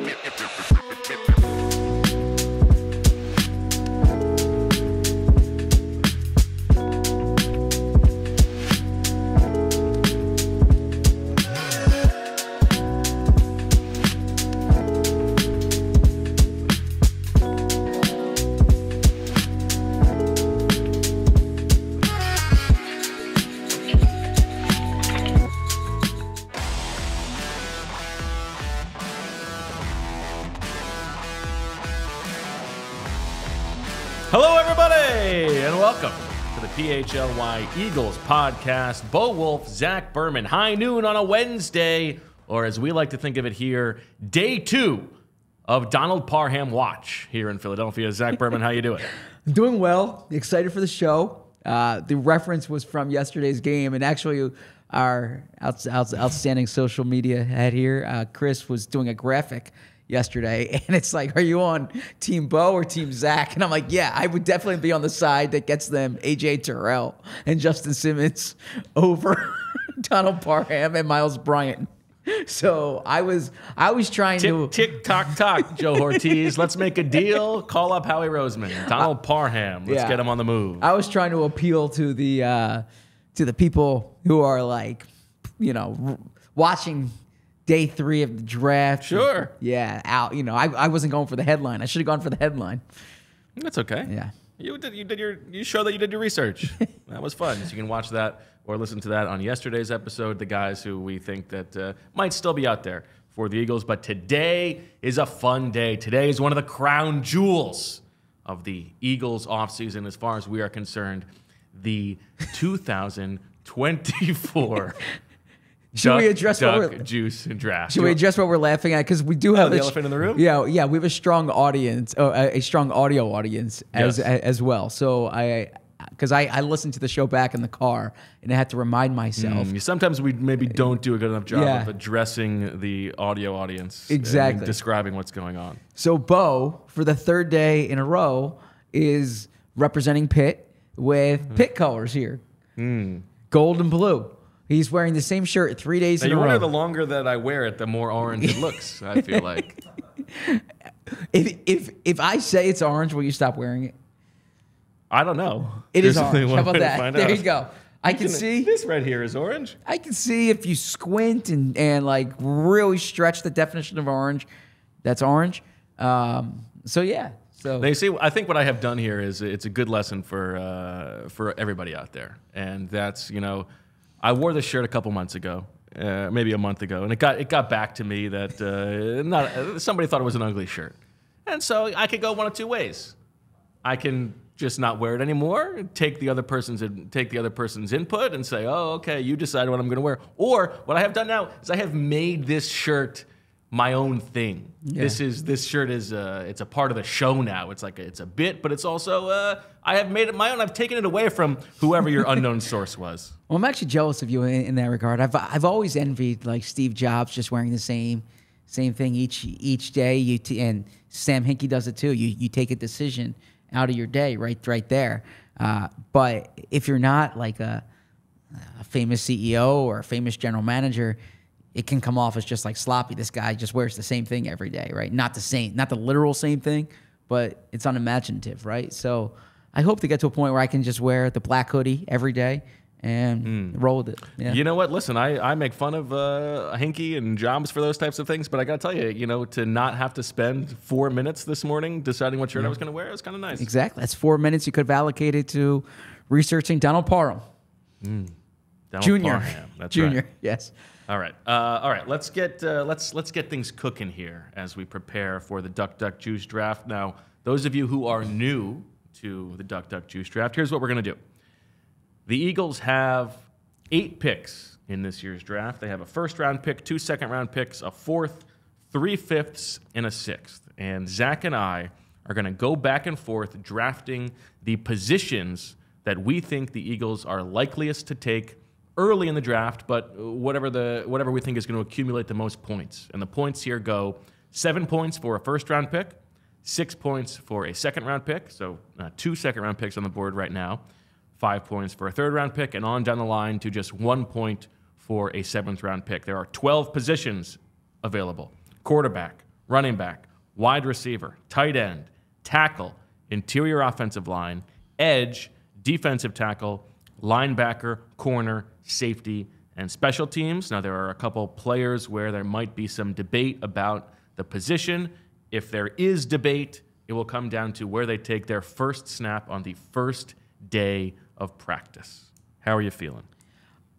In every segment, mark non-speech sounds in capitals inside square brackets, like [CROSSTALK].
To the PHLY Eagles podcast. Bo Wulf, Zach Berman, high noon on a Wednesday, or as we like to think of it here, day two of Donald Parham Watch here in Philadelphia. Zach Berman, how you doing? I'm [LAUGHS] doing well. Excited for the show. Uh, the reference was from yesterday's game, and actually, our outs, outs, outstanding social media head here, uh, Chris, was doing a graphic yesterday, [LAUGHS] and it's like, "Are you on Team Bo or Team Zach?" And I'm like, "Yeah, I would definitely be on the side that gets them AJ Terrell and Justin Simmons [LAUGHS] over [LAUGHS] Donald Parham and Miles Bryant." So I was I was trying to Tick, tick, tock, tock, Joe Ortiz. Let's make a deal. Call up Howie Roseman, Donald Parham. Let's yeah. get him on the move. I was trying to appeal to the uh, to the people who are like, you know, watching day three of the draft. Sure. Yeah, out. You know, I, I wasn't going for the headline. I should have gone for the headline. That's okay. Yeah. You did you did your you show that you did your research. [LAUGHS] that was fun. So you can watch that or listen to that on yesterday's episode. The guys who we think that uh, might still be out there for the Eagles, but today is a fun day. Today is one of the crown jewels of the Eagles offseason as far as we are concerned. The [LAUGHS] 2024 Should we Duck- address what we're- juice and draft? Should we address what we're laughing at? Because we do have the a- elephant in the room? Yeah, yeah, we have a strong audience, uh, a a strong audio audience as Yes. a- as well. So I, because I, I listened to the show back in the car and I had to remind myself. Mm, Sometimes we maybe don't do a good enough job Yeah. of addressing the audio audience. and Exactly. describing what's going on. So Bo, for the third day in a row, is representing Pitt with Hmm. Pitt colors here, gold and blue. He's wearing the same shirt three days Now, in a row. the longer that I wear it, the more orange it looks. I feel [LAUGHS] like. if if if I say it's orange, will you stop wearing it? I don't know. It is There's only orange. How about that? There out. you go. I can see. This right here is orange. I can see if you squint and and like really stretch the definition of orange, that's orange. Um, so yeah. So Now you see, I think what I have done here is it's a good lesson for uh, for everybody out there, and that's you know, I wore this shirt a couple months ago, uh, maybe a month ago, and it got it got back to me that uh, not somebody thought it was an ugly shirt, and so I could go one of two ways. I can just not wear it anymore, take the other person's take the other person's input, and say, oh, okay, you decide what I'm going to wear. Or what I have done now is I have made this shirt my own thing. This is this shirt is uh, it's a part of the show now. It's like a, it's a bit, but it's also uh, I have made it my own. I've taken it away from whoever your unknown [LAUGHS] source was. Well, I'm actually jealous of you in, in that regard. I've I've always envied like Steve Jobs just wearing the same same thing each each day. You t- and Sam Hinkie does it too. You you take a decision out of your day right right there. Uh, but if you're not like a, a famous CEO or a famous general manager, it can come off as just like sloppy. This guy just wears the same thing every day, right? Not the same, not the literal same thing, but it's unimaginative, right? So I hope to get to a point where I can just wear the black hoodie every day and roll with it. Yeah. You know what? Listen, I, I make fun of uh, Hinkie and Jobs for those types of things, but I got to tell you, you know, to not have to spend four minutes this morning deciding what shirt I was going to wear is kind of nice. exactly. That's four minutes you could have allocated to researching Donald Parham, Donald Junior. Parham, That's Junior, right. yes. All right, uh, all right. Let's get uh, let's let's get things cooking here as we prepare for the Duck Duck Juice draft. Now, those of you who are new to the Duck Duck Juice draft, here's what we're gonna do. The Eagles have eight picks in this year's draft. They have a first round pick, two second round picks, a fourth, three fifths, and a sixth. And Zach and I are going to go back and forth drafting the positions that we think the Eagles are likeliest to take early in the draft, but whatever the whatever we think is going to accumulate the most points. And the points here go seven points for a first round pick, six points for a second round pick, so uh, two second round picks on the board right now, five points for a third round pick, and on down the line to just one point for a seventh round pick. There are 12 positions available quarterback, running back, wide receiver, tight end, tackle, interior offensive line, edge, defensive tackle, linebacker, corner, safety, and special teams. Now, there are a couple players where there might be some debate about the position. If there is debate, it will come down to where they take their first snap on the first day of practice. How are you feeling?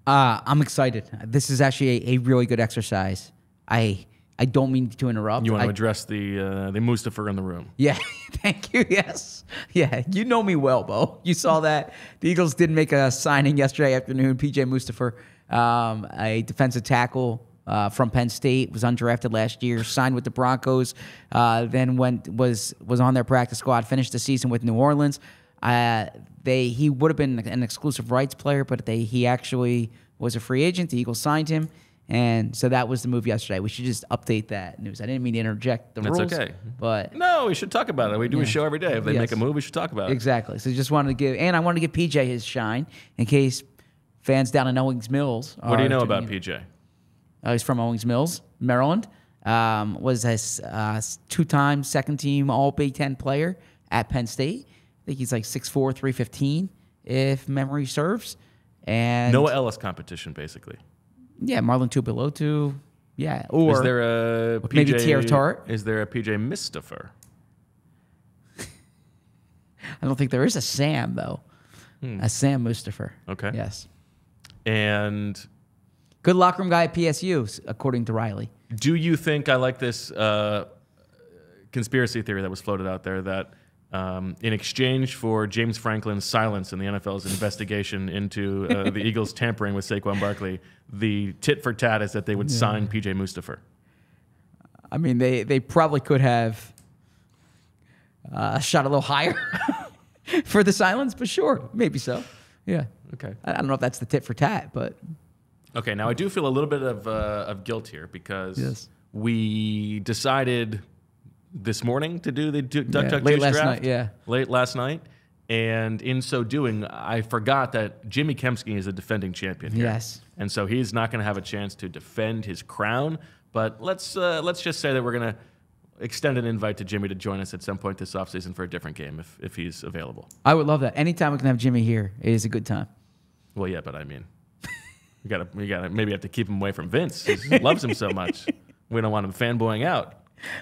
Uh, I'm excited. This is actually a, a really good exercise. I I don't mean to interrupt. You want to I- address the uh, the Mustafa in the room? Yeah, [LAUGHS] thank you. Yes, yeah, you know me well, Bo. You saw that the Eagles did make a signing yesterday afternoon. PJ Mustafa, um, a defensive tackle uh, from Penn State, was undrafted last year, signed with the Broncos, uh, then went was was on their practice squad, finished the season with New Orleans. Uh, they he would have been an exclusive rights player, but they he actually was a free agent. The Eagles signed him. And so that was the move yesterday. We should just update that news. I didn't mean to interject the That's rules, okay. but No, we should talk about it. We do a show every day. If they make a move, we should talk about it. Exactly. So just wanted to give, and I wanted to give PJ his shine in case fans down in Owings Mills. What do you know about in. PJ? Uh, he's from Owings Mills, Maryland. Um, was a uh, two-time second-team All Big Ten player at Penn State. I think he's like 6'4", 315, if memory serves. And Noah Ellis competition, basically. Yeah, Marlon Tuipulotu. Yeah, or is there a PJ, maybe Teair Tart? Is there a PJ Mustafa? [LAUGHS] I don't think there is a Sam though. A Sam Mustafa. Hmm. Okay. Yes. And Good locker room guy at PSU, according to Riley. do you think I like this uh, conspiracy theory that was floated out there that um, in exchange for James Franklin's silence in the NFL's investigation into uh, the [LAUGHS] Eagles tampering with Saquon Barkley, the tit for tat is that they would sign PJ Mustafa? I mean, they they probably could have uh, shot a little higher [LAUGHS] for the silence, but sure, maybe so. Yeah. Okay. I I don't know if that's the tit for tat, but Okay, now I do feel a little bit of, uh, of guilt here because Yes. we decided this morning to do the du- Duck Yeah, Duck late Juice last draft. night, yeah. Late last night. And in so doing, I forgot that Jimmy Kempski is a defending champion here. Yes. And so he's not going to have a chance to defend his crown. But let's, uh, let's just say that we're going to extend an invite to Jimmy to join us at some point this offseason for a different game if, if he's available. I would love that. Anytime we can have Jimmy here is a good time. Well, yeah, but I mean, [LAUGHS] we gotta, we gotta maybe have to keep him away from Vince. He loves him so much. [LAUGHS] We don't want him fanboying out.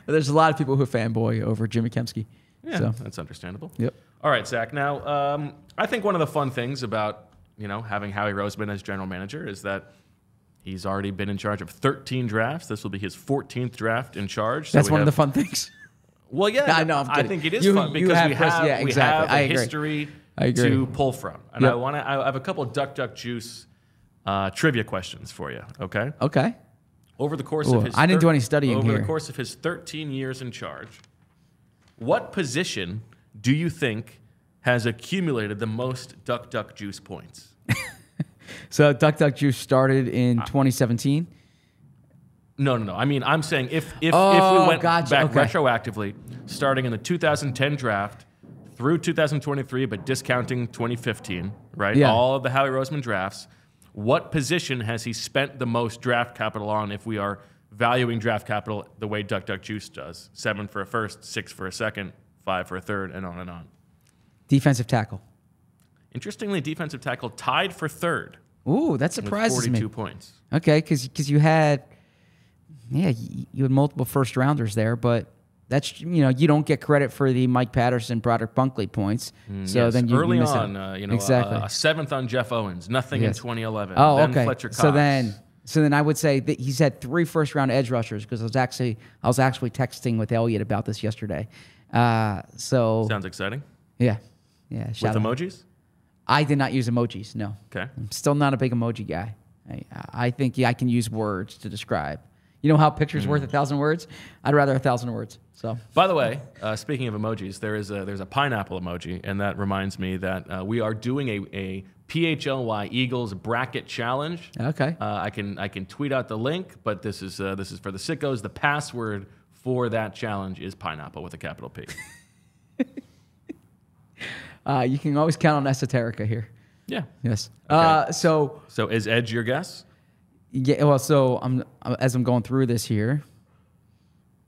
But there's a lot of people who fanboy over Jimmy Kempski. Yeah, So, that's understandable. yep. All right, Zach. Now, um, I think one of the fun things about you know having Howie Roseman as general manager is that he's already been in charge of 13 drafts. This will be his 14th draft in charge. So That's one of the fun things. Well, yeah, [LAUGHS] I know, I think it is You- fun because have we have yeah, we exactly. have a I agree. history to pull from, and Yep. I want to. I have a couple of Duck Duck Juice uh, trivia questions for you. Okay. Okay. Over the course Ooh, of his I didn't do any studying over here. the course of his 13 years in charge, what position do you think has accumulated the most Duck Duck Juice points? [LAUGHS] So Duck Duck Juice started in ah. 2017. No, no, no. I mean, I'm saying if if, if Oh, we went gotcha, back okay. retroactively, starting in the 2010 draft through 2023, but discounting 2015, right? Yeah. All of the Howie Roseman drafts. What position has he spent the most draft capital on? If we are valuing draft capital the way Duck Duck Juice does, seven for a first, six for a second, five for a third, and on and on. Defensive tackle. Interestingly, defensive tackle tied for third Ooh, that surprises 42 me. points. Okay, because you had, yeah, you had multiple first rounders there, but that's you know you don't get credit for the Mike Patterson, Broderick Bunkley points. so Mm, Yes, then you, you early miss on, uh, you know, exactly. a, a seventh on Jeff Owens, nothing Yes. in 2011. oh, then okay. Fletcher Cox. So then, so then I would say that he's had three first round edge rushers because I was actually I was actually texting with Elliot about this yesterday. Uh, so sounds exciting. yeah, yeah. With out. emojis, I did not use emojis. No. okay. I'm still not a big emoji guy. I, I think yeah, I can use words to describe. You know how pictures worth a thousand words? I'd rather a thousand words. So By the way, uh, speaking of emojis, there is a there's a pineapple emoji, and that reminds me that uh, we are doing a, a PHLY Eagles bracket challenge. okay, Uh, I can I can tweet out the link, but this is uh, this is for the sickos. The password for that challenge is pineapple with a capital P. [LAUGHS] uh, you can always count on esoterica here. yeah. Yes. Uh, so So is Edge your guess? Yeah, well, so I'm as I'm going through this here.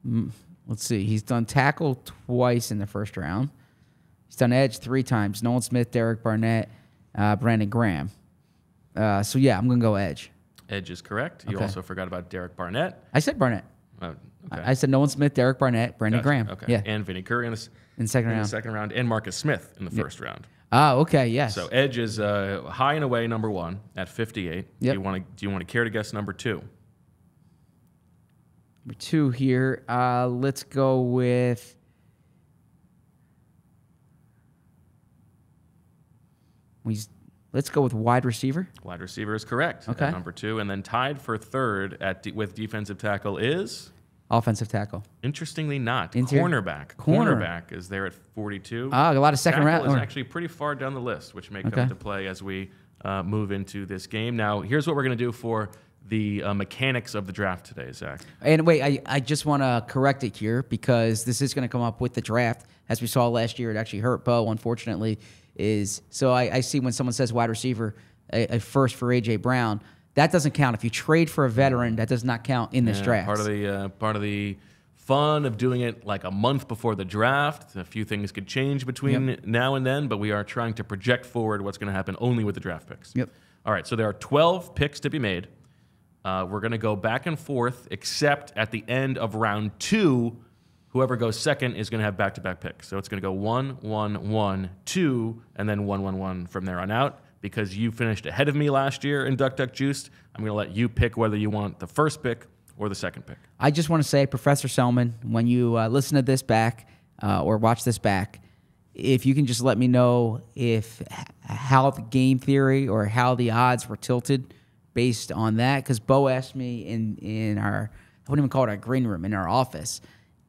mm, let's see. He's done tackle twice in the first round. He's done edge three times. Nolan Smith, Derek Barnett, uh, Brandon Graham. Uh, so yeah, I'm gonna go edge. Edge is correct. You Okay. also forgot about Derek Barnett. I said Barnett. Oh, okay. I I said Nolan Smith, Derek Barnett, Brandon Gotcha. Graham. Okay. Yeah, And Vinny Curry in the, in the second in the round. second round, and Marcus Smith in the first round. Ah, okay, yes. So Edge is uh, high and away number one at 58. Do you want to do you want to care to guess number two? Number two here. Uh, let's go with. We, let's go with wide receiver. Wide receiver is correct. Okay. number two, and then tied for third at de- with defensive tackle is Offensive tackle. interestingly not Interior- cornerback. Corner. Cornerback is there at 42. Ah, a lot of second Tackle round. is or- actually pretty far down the list, which may come Okay. into play as we uh, move into this game. Now, here's what we're going to do for the uh, mechanics of the draft today, Zach. And wait, I, I just want to correct it here because this is going to come up with the draft. As we saw last year, it actually hurt Bo, unfortunately. Is so I, I see when someone says wide receiver, a, a first for AJ Brown, that doesn't count. If you trade for a veteran, that does not count in this Yeah, draft. Part of the uh, part of the fun of doing it like a month before the draft. A few things could change between now and then, but we are trying to project forward what's going to happen only with the draft picks. Yep. All right, so there are 12 picks to be made. Uh, we're going to go back and forth, except at the end of round two, whoever goes second is going to have back to back picks. So it's going to go one, one, one, two, and then one, one, one from there on out. Because you finished ahead of me last year in Duck Duck Juiced, I'm going to let you pick whether you want the first pick or the second pick. I just want to say, Professor Selman, when you uh, listen to this back uh, or watch this back, if you can just let me know if how the game theory or how the odds were tilted based on that, because Bo asked me in in our I wouldn't even call it our green room in our office,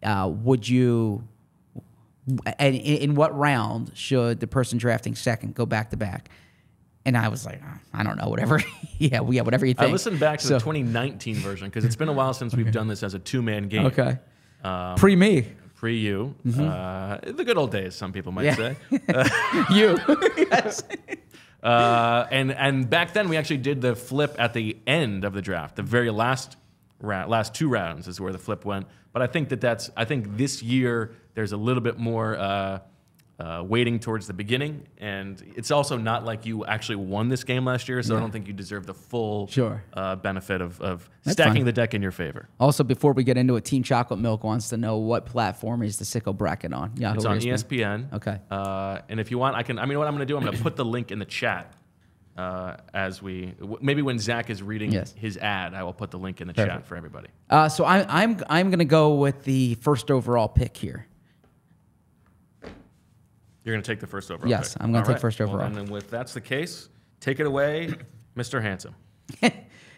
uh, would you and in, in what round should the person drafting second go back to back? And I was like, "Uh, I don't know, whatever. [LAUGHS] yeah, we yeah, whatever you think. I listened back to So- the 2019 version because it's been a while since we've done this as a two man game. Okay. Um, Pre me. Pre you. Uh, the good old days, some people might Yeah. say. [LAUGHS] you. [LAUGHS] yes. Uh, and and back then we actually did the flip at the end of the draft. The very last round, last two rounds is where the flip went. But I think that that's I think this year there's a little bit more uh, waiting towards the beginning, and it's also not like you actually won this game last year, so I don't think you deserve the full Sure. uh, benefit of, of stacking fine. the deck in your favor. Also, before we get into it, Team Chocolate Milk wants to know what platform is the Sicko bracket on. Yahoo It's on E or ESPN. Okay. Uh, and if you want, I can. I mean, what I'm going to do, I'm going to put the link in the chat uh, as we. Maybe when Zach is reading Yes. his ad, I will put the link in the chat for everybody. Uh, so I, I'm I'm gonna go with the first overall pick here. You're going to take the first overall. Yes, pick. I'm gonna All take first Well, overall. then, if that's the case, take it away, [COUGHS] Mr. Handsome. [LAUGHS]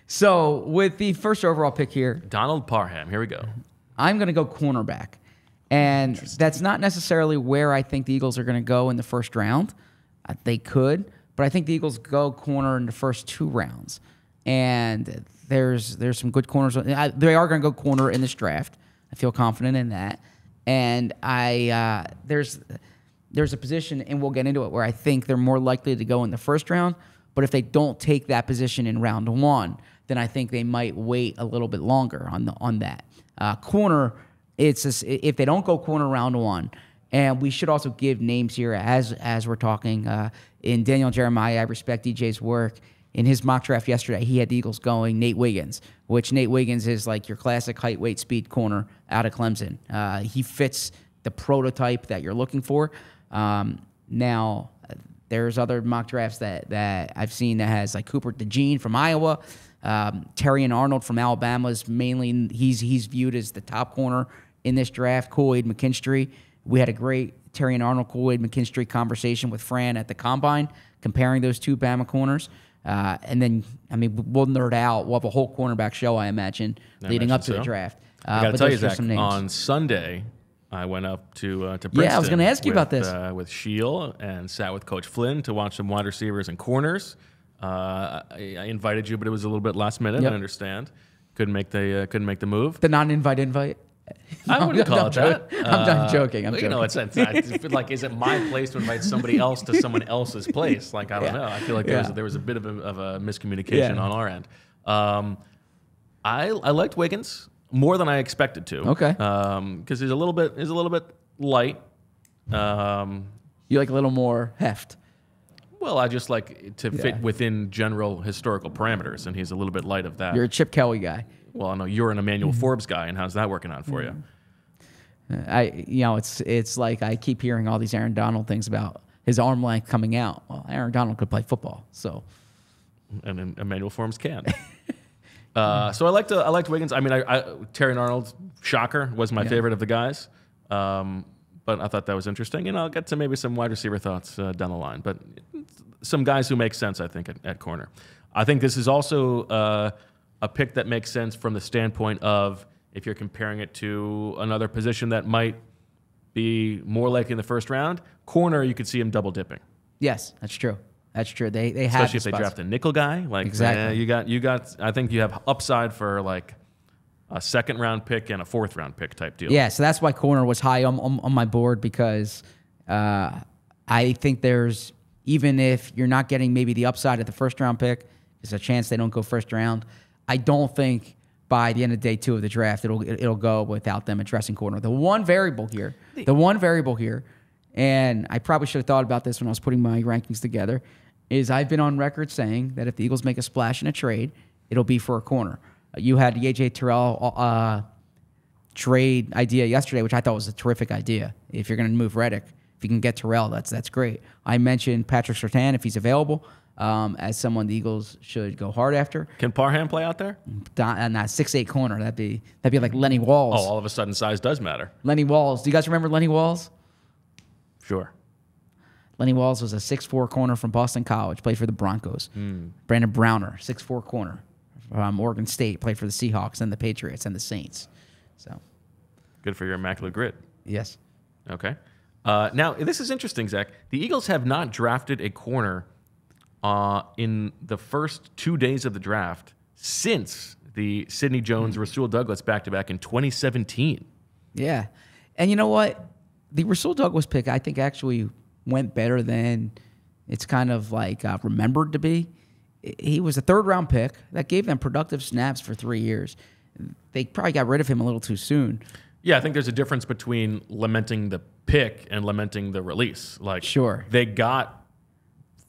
So with the first overall pick here, Donald Parham. Here we go. I'm going to go cornerback. And that's not necessarily where I think the Eagles are going to go in the first round. Uh, they could, but I think the Eagles go corner in the first two rounds. And there's there's some good corners. They are going to go corner in this draft. I feel confident in that. And I uh, there's there's a position, and we'll get into it, where I think they're more likely to go in the first round. But if they don't take that position in round one, then I think they might wait a little bit longer on the on that uh, corner. It's if they don't go corner round one, and we should also give names here as as we're talking. Uh, in Daniel Jeremiah, I respect DJ's work. In his mock draft yesterday, he had the Eagles going Nate Wiggins, which Nate Wiggins is like your classic height, weight, speed corner out of Clemson. Uh, he fits the prototype that you're looking for. Um, now, there's other mock drafts that, that I've seen that has like Cooper DeJean from Iowa, um, Terrion Arnold from Alabama is mainly he's he's viewed as the top corner in this draft. Kool-Aid McKinstry. We had a great Terrion Arnold Kool-Aid McKinstry conversation with Fran at the combine, comparing those two Bama corners. Uh, and then, I mean, we'll nerd out. We'll have a whole cornerback show, I imagine, I leading up to imagine the draft. Uh, I got to tell you, Zach. some names. On Sunday, I went up to uh, to Princeton. Yeah, I was gonna ask you with, about this. uh, with Shield and sat with Coach Flynn to watch some wide receivers and corners. Uh, I, I invited you, but it was a little bit last minute. Yep. I understand. Couldn't make the uh, couldn't make the move. the non-invite invite. I wouldn't [LAUGHS] I'm, call it that. joking. [LAUGHS] I'm done Uh, joking. I'm well, You know, joking. it's, it's, I feel like, is it my place to invite somebody else to someone else's place? Like, I don't Yeah. know. I feel like there, Yeah. was, there was a bit of a, of a miscommunication Yeah. on our end. Um, I, I liked Wiggins, more than I expected to. Okay. Because he's a little bit he's a little bit light. Um, You like a little more heft. well, I just like to fit within general historical parameters, and he's a little bit light of that. You're a Chip Kelly guy. well, I know you're an Emmanuel Mm-hmm. Forbes guy, and how's that working out for you? I you know it's it's like I keep hearing all these Aaron Donald things about his arm length coming out. Well, Aaron Donald could play football, so and Emmanuel Forbes can. [LAUGHS] uh, so I liked uh, I liked Wiggins. I mean, I, I, Terrion Arnold, shocker, was my favorite of the guys. Um, but I thought that was interesting, and I'll get to maybe some wide receiver thoughts uh, down the line. But some guys who make sense, I think, at, at corner. I think this is also uh, a pick that makes sense from the standpoint of if you're comparing it to another position that might be more likely in the first round. Corner, you could see him double dipping. yes, that's true. That's true. They they have especially if they spots. draft a nickel guy. Like Exactly. eh, you got you got. I think you have upside for like a second round pick and a fourth round pick type deal. Yeah, so that's why corner was high on, on, on my board because uh, I think there's even if you're not getting maybe the upside at the first round pick, there's a chance they don't go first round. I don't think by the end of day two of the draft it'll it'll go without them addressing corner. The one variable here, the one variable here, and I probably should have thought about this when I was putting my rankings together, is I've been on record saying that if the Eagles make a splash in a trade, it'll be for a corner. You had the AJ Terrell uh, trade idea yesterday, which I thought was a terrific idea. If you're going to move Reddick, if you can get Terrell, that's that's great. I mentioned Patrick Surtain if he's available um, as someone the Eagles should go hard after. Can Parham play out there? And that six eight corner, that'd be that'd be like Lenny Walls. Oh, all of a sudden size does matter. Lenny Walls. Do you guys remember Lenny Walls? Sure. Lenny Walls was a six four corner from Boston College, played for the Broncos. Brandon Browner, six four corner from Oregon State, played for the Seahawks and the Patriots and the Saints. So Good for your immaculate grid. yes, Okay. Uh, now this is interesting, Zach. The Eagles have not drafted a corner uh, in the first two days of the draft since the Sidney Jones Rasul Douglas back to back in 2017. Yeah. And you know what? The Rasul Douglas pick, I think, actually went better than it's kind of like uh, remembered to be. He was a third round pick that gave them productive snaps for three years. They probably got rid of him a little too soon. Yeah, I think there's a difference between lamenting the pick and lamenting the release. Like, Sure. they got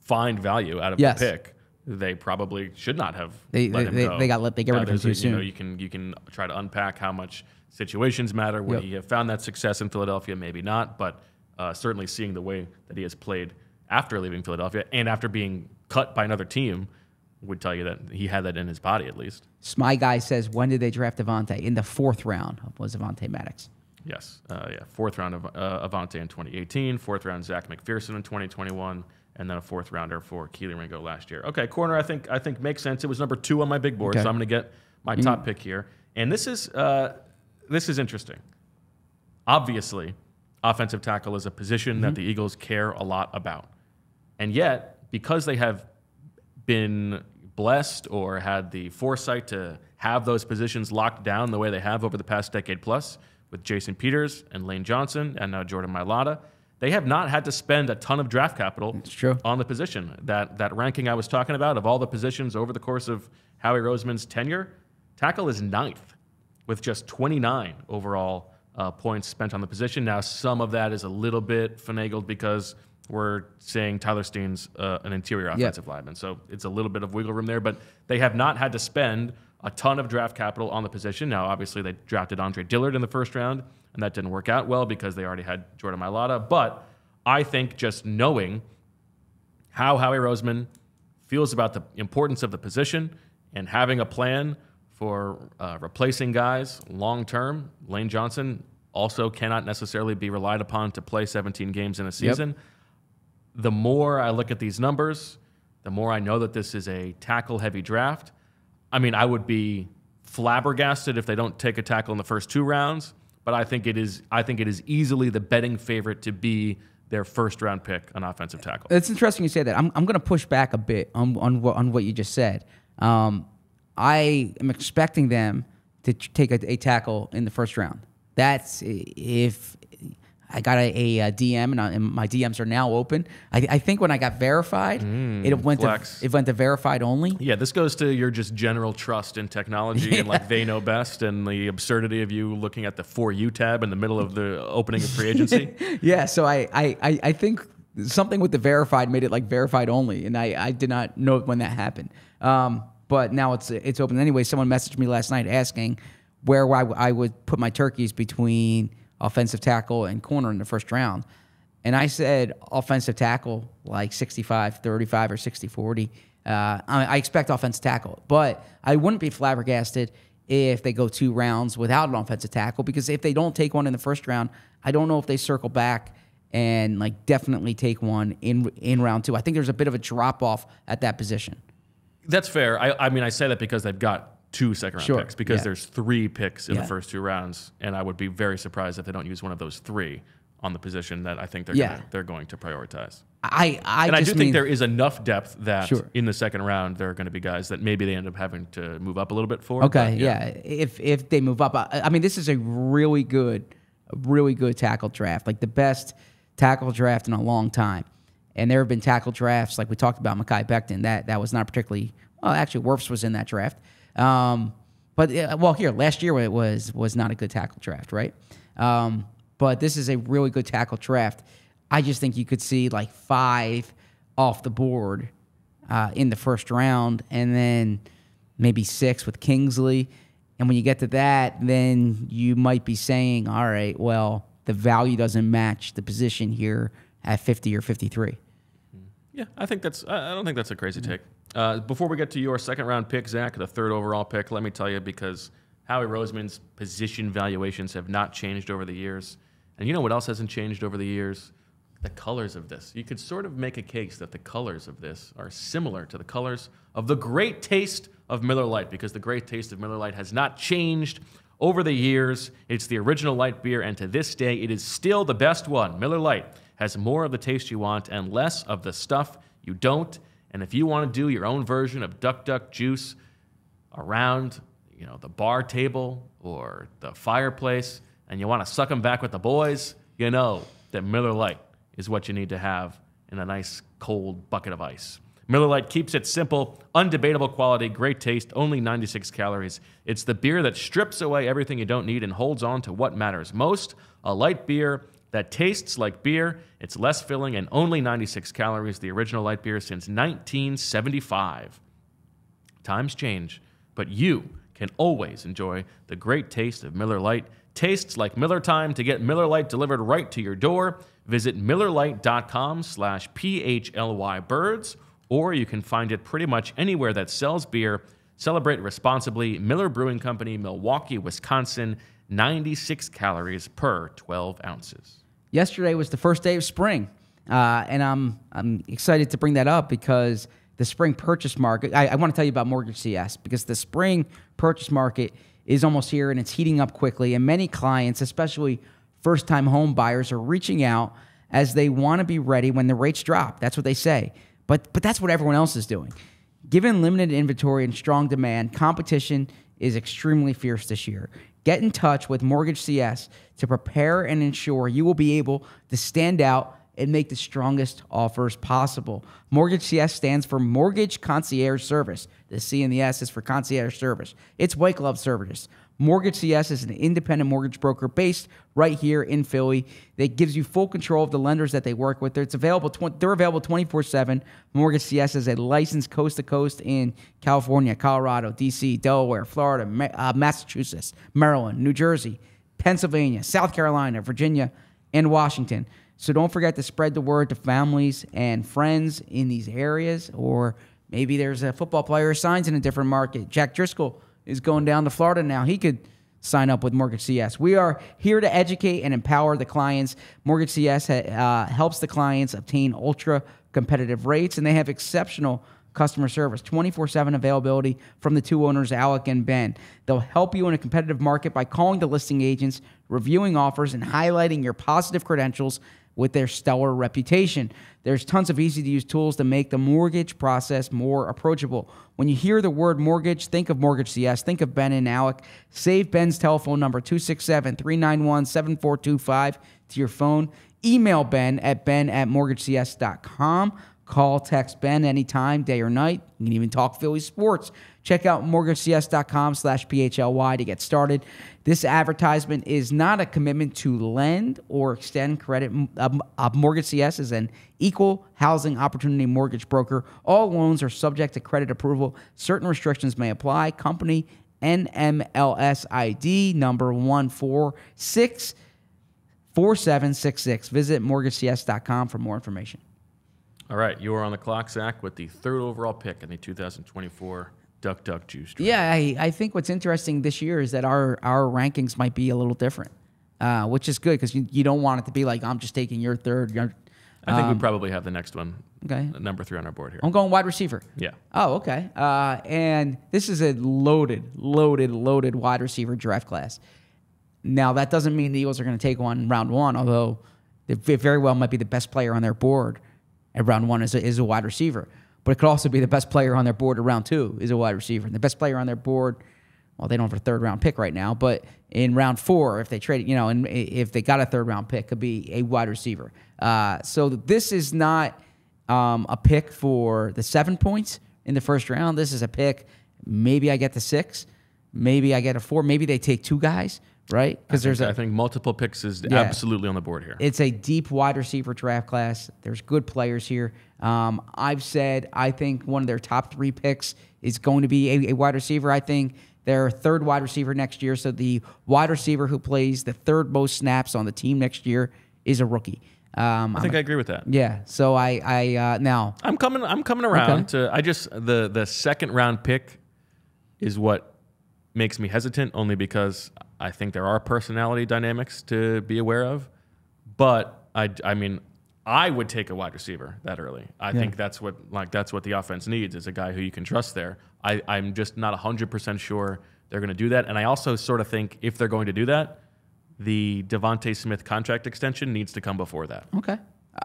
fine value out of Yes. the pick. They probably should not have. They- let they- him they- go. they got let- they got rid of him too a- You know, soon. you can you can try to unpack how much situations matter. Would Yep. he have found that success in Philadelphia? Maybe not, but uh, certainly seeing the way that he has played after leaving Philadelphia and after being cut by another team would tell you that he had that in his body at least. My guy says, when did they draft Devontae? In the fourth round was Devontae Maddox. Yes, uh, yeah. Fourth round of uh, Avonte in 2018, fourth round Zech McPhearson in 2021, and then a fourth rounder for Kelee Ringo last year. Okay, corner I think I think makes sense. It was number two on my big board, Okay. so I'm going to get my top pick here. And this is uh, this is interesting. Obviously, offensive tackle is a position that mm-hmm. the Eagles care a lot about, and yet because they have been blessed or had the foresight to have those positions locked down the way they have over the past decade plus with Jason Peters and Lane Johnson and now Jordan Mailata, they have not had to spend a ton of draft capital true. on the position. That that ranking I was talking about of all the positions over the course of Howie Roseman's tenure, tackle is ninth with just 29 overall uh, points spent on the position. Now, some of that is a little bit finagled because we're saying Tyler Steen's uh, an interior offensive lineman. So it's a little bit of wiggle room there, but they have not had to spend a ton of draft capital on the position. Now, obviously, they drafted Andre Dillard in the first round, and that didn't work out well because they already had Jordan Mailata. But I think just knowing how Howie Roseman feels about the importance of the position and having a plan for uh, replacing guys long term. Lane Johnson also cannot necessarily be relied upon to play 17 games in a season. The more I look at these numbers, the more I know that this is a tackle heavy draft. I mean, I would be flabbergasted if they don't take a tackle in the first two rounds, but I think it is I think it is easily the betting favorite to be their first round pick on offensive tackle. It's interesting you say that. I'm, I'm going to push back a bit on, on, what, on what you just said. Um, I am expecting them to take a, a tackle in the first round. That's if I got a, a, DM, and, I, and, my DMs are now open. I, I think when I got verified, it went flex. to it went to verified only. Yeah, this goes to your just general trust in technology and like [LAUGHS] they know best, and the absurdity of you looking at the for you tab in the middle of the opening of free agency. [LAUGHS] yeah, so I, I I I think something with the verified made it like verified only, and I I did not know when that happened. Um, but now it's it's open anyway. Someone messaged me last night asking where I, I would put my turkeys between offensive tackle and corner in the first round. And I said offensive tackle like 65 35 or 60 40. Uh, I, I expect offensive tackle, but I wouldn't be flabbergasted if they go two rounds without an offensive tackle because if they don't take one in the first round, I don't know if they circle back and like definitely take one in in round two. I think there's a bit of a drop off at that position. That's fair. I, I mean, I say that because they've got two second round Sure, picks because yeah. there's three picks in Yeah. the first two rounds, and I would be very surprised if they don't use one of those three on the position that I think they're Yeah. gonna, they're going to prioritize. I I and I do think there is enough depth that Sure. in the second round there are going to be guys that maybe they end up having to move up a little bit for. Okay, but yeah. If if they move up, I, I mean, this is a really good, really good tackle draft, like the best tackle draft in a long time. And there have been tackle drafts, like we talked about Mekhi Becton. That that was not particularly well. Actually, Wirfs was in that draft. Um, but well, here last year it was was not a good tackle draft, right? Um, but this is a really good tackle draft. I just think you could see like five off the board uh, in the first round, and then maybe six with Kingsley. And when you get to that, then you might be saying, all right, well, the value doesn't match the position here at 50 or 53. Yeah, I think that's. I don't think that's a crazy take. Uh, before we get to your second round pick, Zach, the third overall pick, let me tell you because Howie Roseman's position valuations have not changed over the years, and you know what else hasn't changed over the years? The colors of this. You could sort of make a case that the colors of this are similar to the colors of the great taste of Miller Lite because the great taste of Miller Lite has not changed over the years. It's the original light beer, and to this day, it is still the best one. Miller Lite has more of the taste you want and less of the stuff you don't. And if you want to do your own version of Duck Duck Juice around, you know, the bar table or the fireplace, and you want to suck them back with the boys, you know that Miller Lite is what you need to have in a nice cold bucket of ice. Miller Lite keeps it simple, undebatable quality, great taste, only 96 calories. It's the beer that strips away everything you don't need and holds on to what matters most. A light beer that tastes like beer. It's less filling and only 96 calories, the original light beer since 1975. Times change, but you can always enjoy the great taste of Miller Lite. Tastes like Miller time to get Miller Lite delivered right to your door. Visit MillerLite.com slash PHLY birds, or you can find it pretty much anywhere that sells beer. Celebrate responsibly. Miller Brewing Company, Milwaukee, Wisconsin, 96 calories per 12 ounces. Yesterday was the first day of spring, uh, and I'm I'm excited to bring that up because the spring purchase market. I, I want to tell you about Mortgage CS because the spring purchase market is almost here and it's heating up quickly, and many clients, especially first time home buyers, are reaching out as they want to be ready when the rates drop. That's what they say, but but that's what everyone else is doing. Given limited inventory and strong demand, competition is extremely fierce this year. Get in touch with Mortgage CS to prepare and ensure you will be able to stand out and make the strongest offers possible. Mortgage CS stands for Mortgage Concierge Service. The C and the S is for concierge service. It's white glove service. Mortgage CS is an independent mortgage broker based right here in Philly that gives you full control of the lenders that they work with. It's available. They're available 24/7. Mortgage CS is a licensed coast to coast in California, Colorado, DC, Delaware, Florida, uh, Massachusetts, Maryland, New Jersey, Pennsylvania, South Carolina, Virginia, and Washington. So don't forget to spread the word to families and friends in these areas, or maybe there's a football player signs in a different market. Jack Driscoll is going down to Florida now. He could sign up with Mortgage CS. We are here to educate and empower the clients. Mortgage CS uh, helps the clients obtain ultra competitive rates, and they have exceptional customer service, 24 7 availability from the two owners, Alec and Ben. They'll help you in a competitive market by calling the listing agents, reviewing offers, and highlighting your positive credentials. With their stellar reputation. There's tons of easy to use tools to make the mortgage process more approachable. When you hear the word mortgage, think of Mortgage CS. Think of Ben and Alec. Save Ben's telephone number 267 391 7425 to your phone. Email Ben at ben at mortgagecs.com. Call, text Ben anytime, day or night. You can even talk Philly sports. Check out mortgagecs.com slash PHLY to get started. This advertisement is not a commitment to lend or extend credit. Uh, uh, Mortgage CS is an equal housing opportunity mortgage broker. All loans are subject to credit approval. Certain restrictions may apply. Company NMLS ID number 146 4766. Visit mortgagecs.com for more information. All right, you are on the clock, Zach, with the third overall pick in the 2024 Duck Duck Juice. Yeah, I, I think what's interesting this year is that our our rankings might be a little different, uh, which is good because you, you don't want it to be like I'm just taking your third. Your, I think we probably have the next one, okay, number three on our board here. I'm going wide receiver. Yeah. Oh, okay. Uh, and this is a loaded, loaded, loaded wide receiver draft class. Now that doesn't mean the Eagles are going to take one in round one, although it very well might be the best player on their board at round one is a, is a wide receiver. But it could also be the best player on their board at round two is a wide receiver. And the best player on their board, well, they don't have a third round pick right now, but in round four, if they trade, you know, and if they got a third round pick, could be a wide receiver. Uh, so this is not um, a pick for the seven points in the first round. This is a pick. Maybe I get the six. Maybe I get a four. Maybe they take two guys right? Because there's a, I think multiple picks is yeah, absolutely on the board here. It's a deep wide receiver draft class. There's good players here. Um, I've said I think one of their top three picks is going to be a, a, wide receiver. I think their third wide receiver next year. So the wide receiver who plays the third most snaps on the team next year is a rookie. Um, I think I'm, i agree with that. Yeah. So I, I uh, now I'm coming. I'm coming around okay. to. I just the the second round pick is what makes me hesitant, only because I think there are personality dynamics to be aware of. But I, I mean, I would take a wide receiver that early. I yeah. think that's what like that's what the offense needs is a guy who you can trust there. I, I'm just not 100% sure they're going to do that. And I also sort of think if they're going to do that, the DeVonta Smith contract extension needs to come before that. Okay.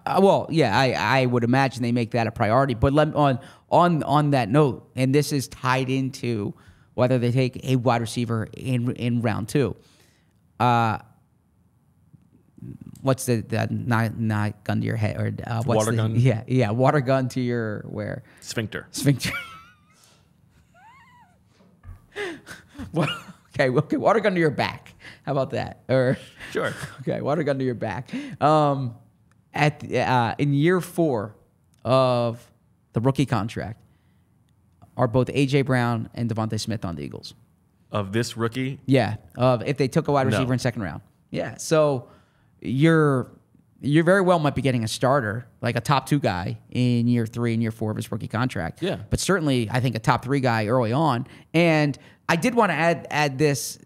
Uh, well, yeah, I, I would imagine they make that a priority. But let, on on on that note, and this is tied into whether they take a wide receiver in in round two. Uh, what's the, the not not gun to your head or uh, what's water the, gun? Yeah, yeah, water gun to your where? Sphincter. Sphincter. [LAUGHS] well, okay, okay, water gun to your back. How about that? Or sure. [LAUGHS] Okay, water gun to your back. Um, at uh, in year four of the rookie contract, are both AJ Brown and DeVonta Smith on the Eagles. Of this rookie? Yeah. Of if they took a wide receiver no. in second round. Yeah. So you're you're very well might be getting a starter, like a top two guy in year three and year four of his rookie contract. Yeah. But certainly, I think a top three guy early on. And I did want to add add this.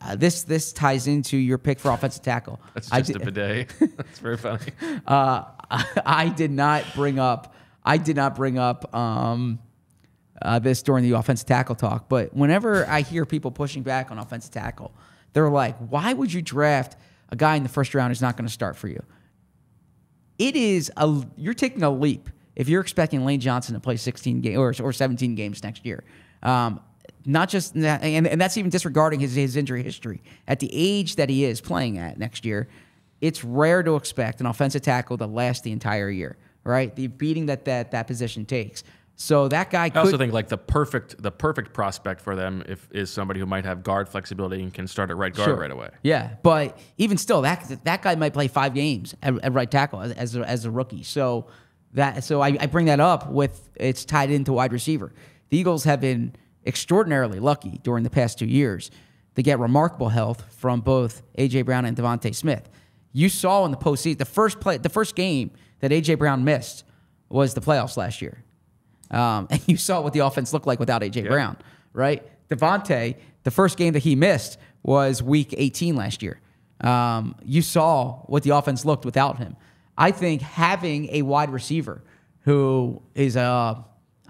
Uh, this this ties into your pick for offensive tackle. [LAUGHS] That's just did, a [LAUGHS] bidet. That's very funny. [LAUGHS] Uh, I did not bring up. I did not bring up um, uh, this during the offensive tackle talk, but whenever I hear people pushing back on offensive tackle, they're like, why would you draft a guy in the first round is not going to start for you? It is a you're taking a leap if you're expecting Lane Johnson to play 16 games or, or 17 games next year. Um, not just that, and, and that's even disregarding his, his injury history. At the age that he is playing at next year, it's rare to expect an offensive tackle to last the entire year, right? The beating that that, that position takes. So that guy. Could, I also think like the perfect the perfect prospect for them if is somebody who might have guard flexibility and can start at right guard sure. right away. Yeah, but even still, that that guy might play five games at, at right tackle as as a, as a, rookie. So that so I, I bring that up with it's tied into wide receiver. The Eagles have been extraordinarily lucky during the past two years to get remarkable health from both AJ Brown and DeVonta Smith. You saw in the postseason the first play the first game that AJ Brown missed was the playoffs last year. Um, [LAUGHS] and you saw what the offense looked like without AJ Brown, right? DeVonta, the first game that he missed was Week 18 last year. Um, you saw what the offense looked without him. I think having a wide receiver who is a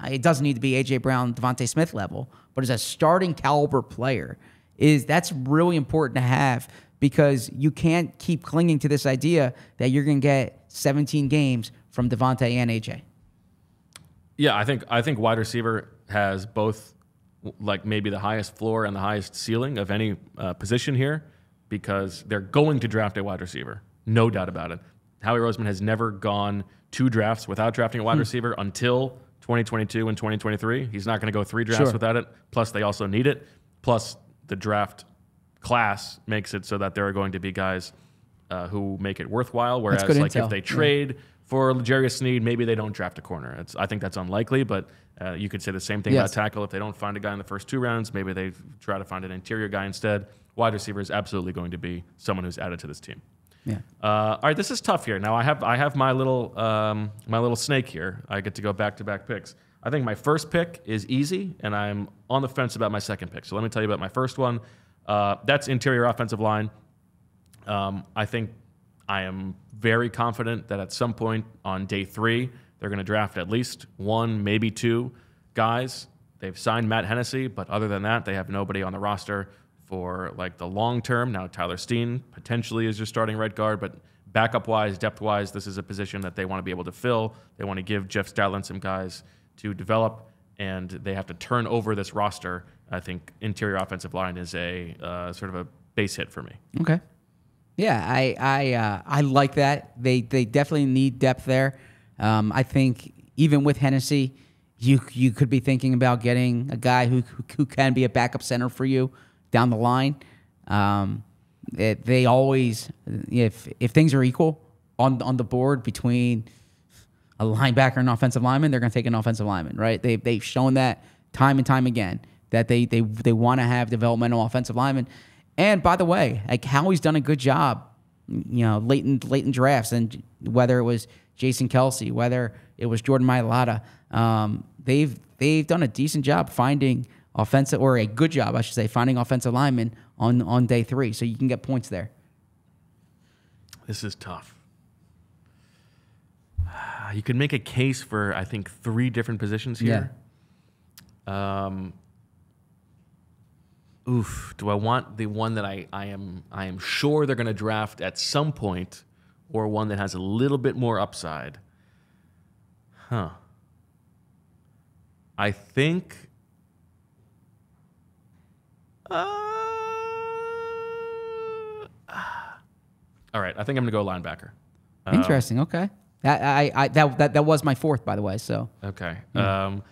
it doesn't need to be AJ Brown, DeVonta Smith level, but is a starting caliber player is that's really important to have because you can't keep clinging to this idea that you're going to get 17 games from DeVonta and AJ. Yeah, I think I think wide receiver has both like maybe the highest floor and the highest ceiling of any uh, position here because they're going to draft a wide receiver, no doubt about it. Howie Roseman has never gone two drafts without drafting a wide hmm. receiver until 2022 and 2023. He's not going to go three drafts sure. without it. Plus, they also need it. Plus, the draft class makes it so that there are going to be guys uh, who make it worthwhile. Whereas, like intel. if they trade. Yeah for L'Jarius Sneed, maybe they don't draft a corner. It's, I think that's unlikely, but uh, you could say the same thing yes. about tackle. If they don't find a guy in the first two rounds, maybe they try to find an interior guy instead. Wide receiver is absolutely going to be someone who's added to this team. Yeah. Uh, all right, this is tough here. Now I have I have my little um, my little snake here. I get to go back to back picks. I think my first pick is easy, and I'm on the fence about my second pick. So let me tell you about my first one. Uh, that's interior offensive line. Um, I think I am very confident that at some point on day three, they're going to draft at least one, maybe two guys. They've signed Matt Hennessy, but other than that, they have nobody on the roster for like the long term. Now Tyler Steen potentially is your starting right guard, but backup wise, depth wise, this is a position that they want to be able to fill. They want to give Jeff Stoutland some guys to develop, and they have to turn over this roster. I think interior offensive line is a uh, sort of a base hit for me. Okay. Yeah, I I uh, I like that. They they definitely need depth there. Um, I think even with Hennessy, you you could be thinking about getting a guy who who can be a backup center for you down the line. Um, it, they always if if things are equal on on the board between a linebacker and an offensive lineman, they're going to take an offensive lineman, right? They they've shown that time and time again that they they they want to have developmental offensive linemen. And by the way, like Howie's done a good job, you know, late in late in drafts, and whether it was Jason Kelce, whether it was Jordan Mailata, um, they've they've done a decent job finding offensive or a good job, I should say, finding offensive linemen on on day three, so you can get points there. This is tough. You could make a case for I think three different positions here. Yeah. Um, oof, do I want the one that I, I am I am sure they're going to draft at some point, or one that has a little bit more upside? Huh. I think. Uh, [SIGHS] all right, I think I'm going to go linebacker. Interesting. Um, okay. That I, I that, that that was my fourth, by the way. So. Okay. Yeah. Um,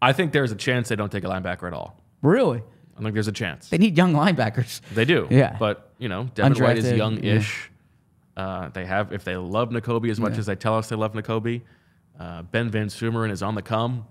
I think there's a chance they don't take a linebacker at all. Really? I think there's a chance. They need young linebackers. They do. [LAUGHS] Yeah. But, you know, Devin White is young ish. Yeah. Uh, they have, if they love Nakobe as much yeah. as they tell us they love Nakobe, uh, Ben Van Sumeren is on the come.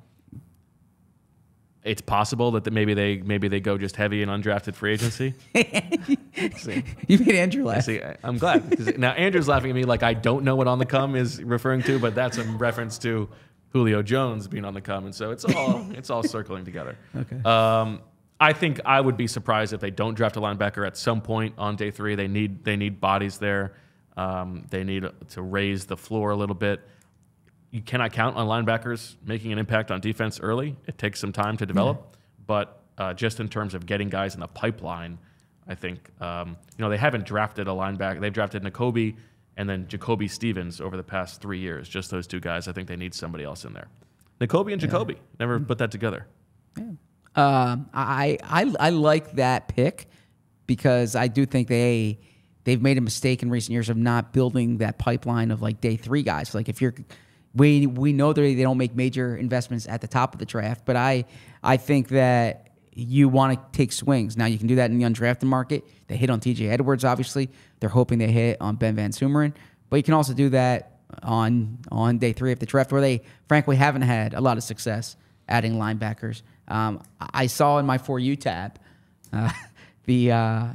It's possible that maybe they maybe they go just heavy in undrafted free agency. [LAUGHS] you made Andrew laugh. See, I'm glad. Now Andrew's laughing at me like I don't know what on the come is referring to, but that's a reference to Julio Jones being on the come, and so it's all it's all [LAUGHS] circling together. Okay. Um, I think I would be surprised if they don't draft a linebacker at some point on day three. They need they need bodies there. Um, they need to raise the floor a little bit. You cannot count on linebackers making an impact on defense early. It takes some time to develop, yeah. but uh, just in terms of getting guys in the pipeline, I think um, you know they haven't drafted a linebacker. They've drafted Nakobe and then Jacoby Stevens over the past three years. Just those two guys. I think they need somebody else in there. Nakobe and Jacoby. Yeah. Never put that together. Yeah. Um, I, I I like that pick because I do think they they've made a mistake in recent years of not building that pipeline of like day three guys. Like if you're we we know they they don't make major investments at the top of the draft, but I I think that you want to take swings. Now you can do that in the undrafted market. They hit on T.J. Edwards, obviously. They're hoping they hit on Ben Van Sumeren, but you can also do that on on day three of the draft, where they frankly haven't had a lot of success adding linebackers. Um, I saw in my For You tab uh, [LAUGHS] the uh,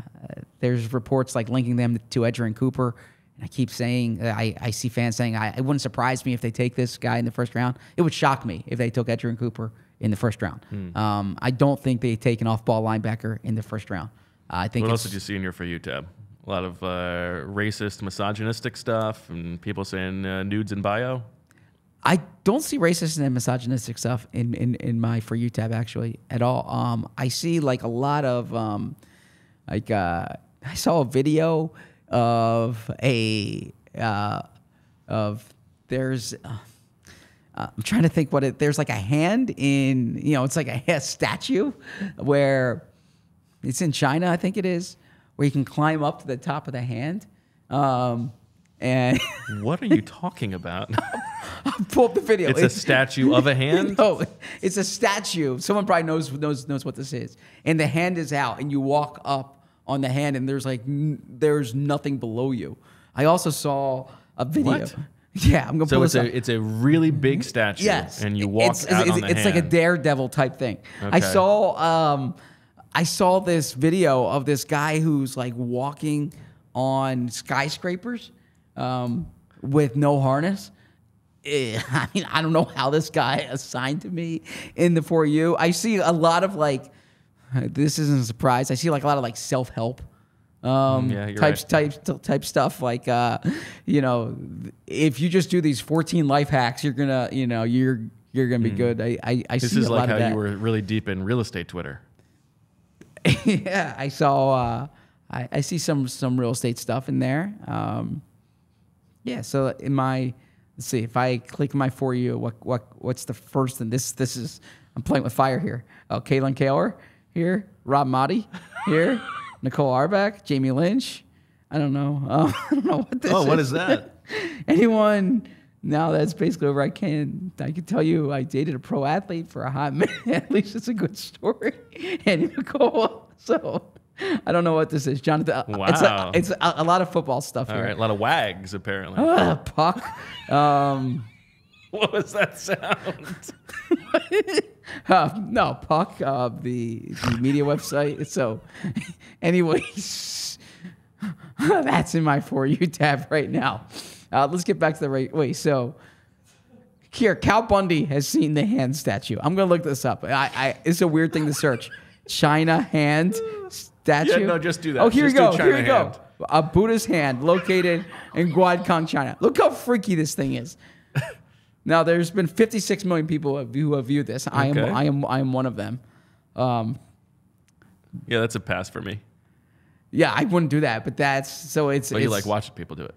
there's reports like linking them to Edgerrin Cooper. And I keep saying, I, I see fans saying, I, it wouldn't surprise me if they take this guy in the first round. It would shock me if they took Edgerrin Cooper in the first round. Hmm. Um, I don't think they take an off ball linebacker in the first round. Uh, I think what else did you see in your For You tab? A lot of uh, racist, misogynistic stuff, and people saying uh, nudes in bio. I don't see racist and misogynistic stuff in, in, in my for you tab actually at all. Um, I see like a lot of um, like uh, I saw a video of a uh, of there's. Uh, uh, I'm trying to think what it. There's like a hand in you know it's like a, [LAUGHS] a statue where it's in China I think it is where you can climb up to the top of the hand. Um, and What are you talking about? [LAUGHS] [LAUGHS] pull up the video. It's a statue of a [LAUGHS] hand? no, it's a statue. Someone probably knows knows knows what this is. And the hand is out, and you walk up on the hand, and there's like n- there's nothing below you. I also saw a video. What? [LAUGHS] Yeah, I'm gonna So pull it's this up. a it's a really big statue. Yes, And you walk it's, out it's, on the it's like a daredevil type thing. I saw um, I saw this video of this guy who's like walking on skyscrapers um, with no harness. Eh, [LAUGHS] I mean, I don't know how this guy assigned to me in the for you. I see a lot of like, this isn't a surprise. I see like a lot of like self help. Um, Mm, yeah, types, right. type, type stuff like, uh, you know, if you just do these 14 life hacks, you're gonna, you know, you're you're gonna be good. I I, I Mm. This see is a like lot how you were really deep in real estate Twitter. [LAUGHS] yeah, I saw. Uh, I, I see some some real estate stuff in there. Um, yeah. So in my let's see if I click my for you, what what what's the first thing? This this is I'm playing with fire here. Oh, Caitlin Kaler here, Rob Motti here, [LAUGHS] Nicole Arbach, Jamie Lynch. I don't know. Um, [LAUGHS] I don't know what this. Oh, what is is that? [LAUGHS] Anyone? Now that's basically where I can. I can tell you I dated a pro athlete for a hot minute. At least it's a good story. And Nicole. So I don't know what this is, Jonathan. It's Wow. a, it's a, a lot of football stuff All here. right, a lot of wags apparently. Ah, puck. Um, [LAUGHS] what was that sound? [LAUGHS] uh, no, puck. Uh, the, the media website. So, [LAUGHS] anyways, that's in my for you tab right now. Uh, let's get back to the right. Wait, so here, Cal Bundy has seen the hand statue. I'm gonna look this up. I, I it's a weird thing to search. China hand statue. Yeah, no, just do that. Oh, here Just we go. Here we go. A Buddha's hand located in Guadalcanal, China. Look how freaky this thing is. [LAUGHS] Now, there's been 56 million people who have- who have viewed this. I am, I am, I am one of them. Um, Yeah, that's a pass for me. yeah, I wouldn't do that, but that's so it's. But you like watching people do it.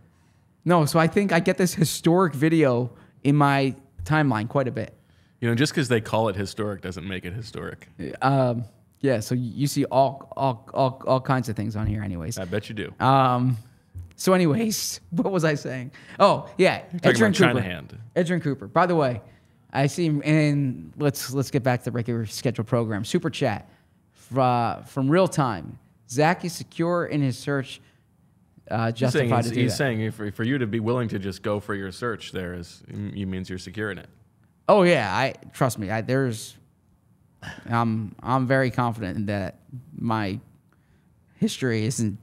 No, so I think I get this historic video in my timeline quite a bit. You know, just because they call it historic doesn't make it historic. Um, yeah, so you see all, all, all, all kinds of things on here, anyways. I bet you do. Um, so, anyways, [LAUGHS] what was I saying? Oh, yeah, talking Edgerrin about China Cooper. hand. Cooper. By the way, I see him, and let's let's get back to the regular scheduled program. Super chat fra- from real time. Zach is secure in his search. Uh, He's saying, justified he's, to do he's that. saying for, for you to be willing to just go for your search there is you means you're secure in it. Oh yeah, I trust me. I, there's, I'm I'm very confident that my history isn't.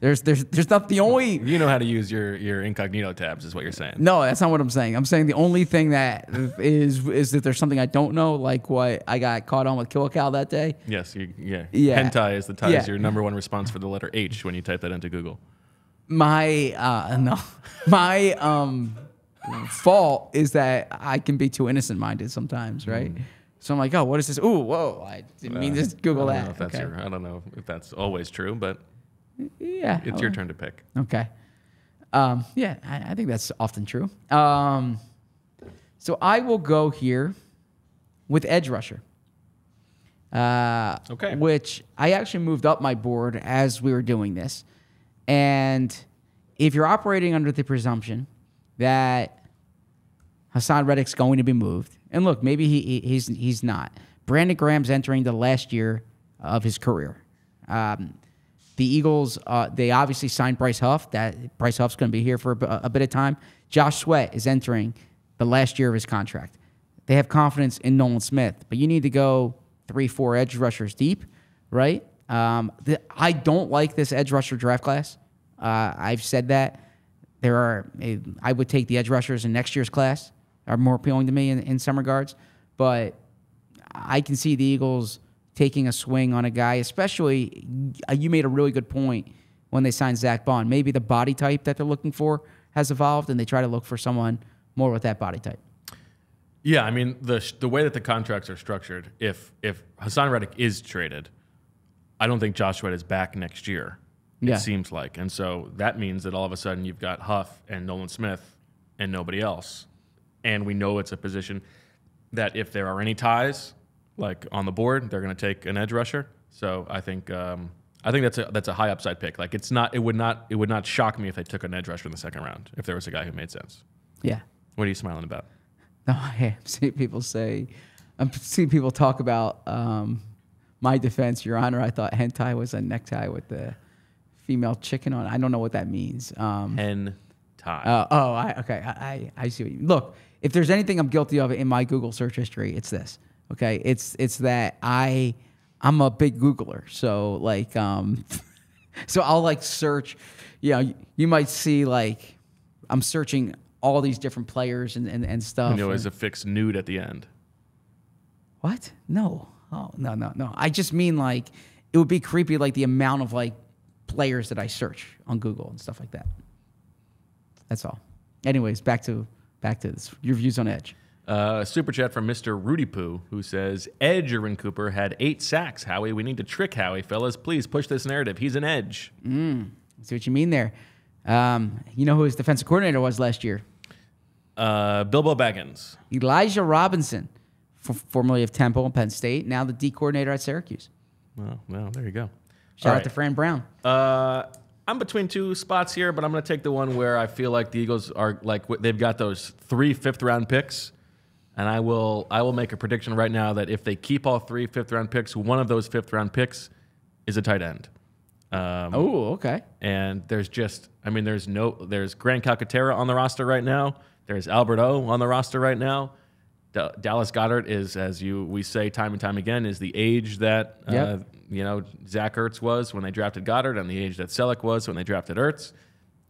There's there's there's not the only. You know how to use your, your incognito tabs is what you're saying. No, that's not what I'm saying. I'm saying the only thing that is is that there's something I don't know, like what I got caught on with Kill a Cow that day. Yes, you, yeah. Yeah. Hentai is the tie Yeah. is your number one response for the letter H when you type that into Google. My uh no, my um fault is that I can be too innocent minded sometimes, right? So I'm like, oh, what is this? Ooh, whoa! I didn't mean to Google I don't that. know if that's okay. your, I don't know if that's always true, but yeah, it's your turn to pick. Okay. Um, yeah, I, I think that's often true. Um, so I will go here with Edge Rusher. Uh, Okay. Which I actually moved up my board as we were doing this. And if you're operating under the presumption that Haason Reddick's going to be moved, and look, maybe he, he- he's he's not. Brandon Graham's entering the last year of his career. Um, the Eagles, uh, they obviously signed Bryce Huff. That Bryce Huff's going to be here for a bit of time. Josh Sweat is entering the last year of his contract. They have confidence in Nolan Smith, but you need to go three, four edge rushers deep, right? Um, the, I don't like this edge rusher draft class. Uh, I've said that. There are, eh, I would take the edge rushers in next year's class are more appealing to me in, in some regards, but I can see the Eagles taking a swing on a guy, especially uh, you made a really good point when they signed Zack Baun. Maybe the body type that they're looking for has evolved, and they try to look for someone more with that body type. Yeah, I mean the the way that the contracts are structured, if if Haason Reddick is traded, I don't think Josh Sweat is back next year. Yeah. It seems like, and so that means that all of a sudden you've got Huff and Nolan Smith and nobody else, and we know it's a position that if there are any ties, like on the board, they're going to take an edge rusher. So I think um, I think that's a that's a high upside pick. Like it's not it would not it would not shock me if they took an edge rusher in the second round if there was a guy who made sense. Yeah. What are you smiling about? [LAUGHS] No, I am seeing people say, I'm seeing people talk about um, my defense, Your Honor. I thought hentai was a necktie with the female chicken on. it. I don't know what that means. Um, Hen tie. uh, oh, I, okay. I, I, I see what you mean. Look, if there's anything I'm guilty of in my Google search history, it's this. Okay, it's it's that I I'm a big Googler. So like um, [LAUGHS] so I'll like search. You know, you, might see like I'm searching all these different players and and, and stuff. you know, as a fixed nude at the end. What? No. Oh, no, no, no. I just mean like it would be creepy, like the amount of like players that I search on Google and stuff like that. That's all. Anyways, back to back to this. Your views on Edge. Uh, super chat from Mr. Rudy Poo, who says, Edge Irwin Cooper had eight sacks. Howie, we need to trick Howie, fellas. Please push this narrative. He's an edge. See what you mean there. Um, you know who his defensive coordinator was last year? Uh, Bilbo Baggins. Elijah Robinson, formerly of Temple and Penn State, now the D coordinator at Syracuse. Well, well, there you go. Shout All out to Fran Brown. Uh, I'm between two spots here, but I'm going to take the one where I feel like the Eagles are like they've got those three fifth round picks, and I will I will make a prediction right now that if they keep all three fifth round picks, one of those fifth round picks is a tight end. Um, Oh, okay. and there's just I mean there's no there's Grant Calcaterra on the roster right now. There's Albert O on the roster right now. Da- Dallas Goedert is, as you we say time and time again, is the age that uh, Yep. You know Zach Ertz was when they drafted Goedert, and the age that Celek was when they drafted Ertz.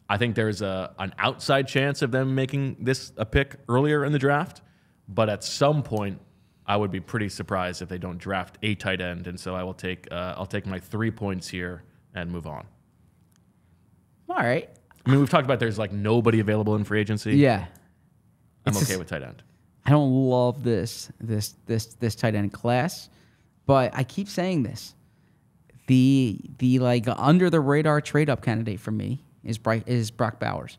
I think there's a an outside chance of them making this a pick earlier in the draft, but at some point, I would be pretty surprised if they don't draft a tight end, and so I will take uh, I'll take my three points here and move on. All right. I mean, we've talked about there's like nobody available in free agency. Yeah. I'm It's okay just- with tight end. I don't love this this this this tight end class, but I keep saying this. The the like under the radar trade up candidate for me is Bri- is Brock Bowers.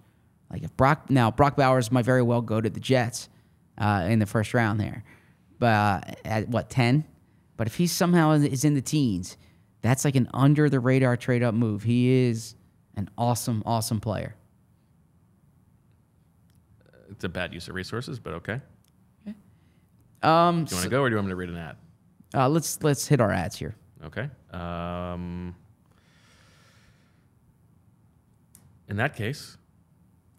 Like if Brock now Brock Bowers might very well go to the Jets uh, in the first round there, but uh, at what ten? But if he somehow is in the teens, that's like an under the radar trade up move. He is an awesome awesome player. It's a bad use of resources, but okay. Um, Do you want to go, or do you want me to read an ad? uh, let's let's hit our ads here. Okay. Um, in that case,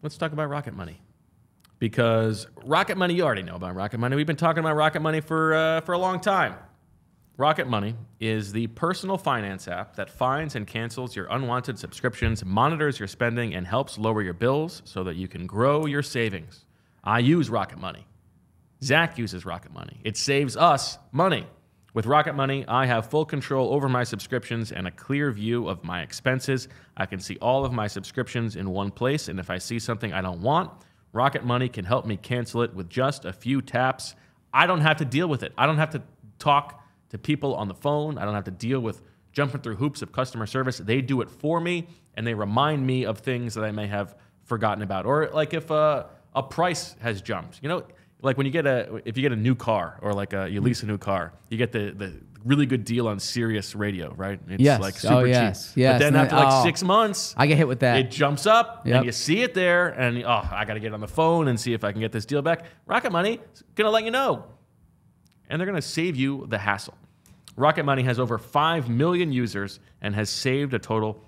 let's talk about Rocket Money. Because Rocket Money, you already know about Rocket Money. We've been talking about Rocket Money for, uh, for a long time. Rocket Money is the personal finance app that finds and cancels your unwanted subscriptions, monitors your spending, and helps lower your bills so that you can grow your savings. I use Rocket Money. Zach uses Rocket Money. It saves us money. With Rocket Money, I have full control over my subscriptions and a clear view of my expenses. I can see all of my subscriptions in one place, and if I see something I don't want, Rocket Money can help me cancel it with just a few taps. I don't have to deal with it. I don't have to talk to people on the phone. I don't have to deal with jumping through hoops of customer service. They do it for me, and they remind me of things that I may have forgotten about. Or like if a, a price has jumped, you know, like when you get a if you get a new car or like a, you mm. lease a new car, you get the the really good deal on Sirius Radio, right? It's Yes. like Oh, super yes. cheap. Yes. But then And after then- like oh. six months, I get hit with that. it jumps up Yep. and you see it there, and oh, I got to get on the phone and see if I can get this deal back. Rocket Money is gonna let you know, and they're gonna save you the hassle. Rocket Money has over five million users and has saved a total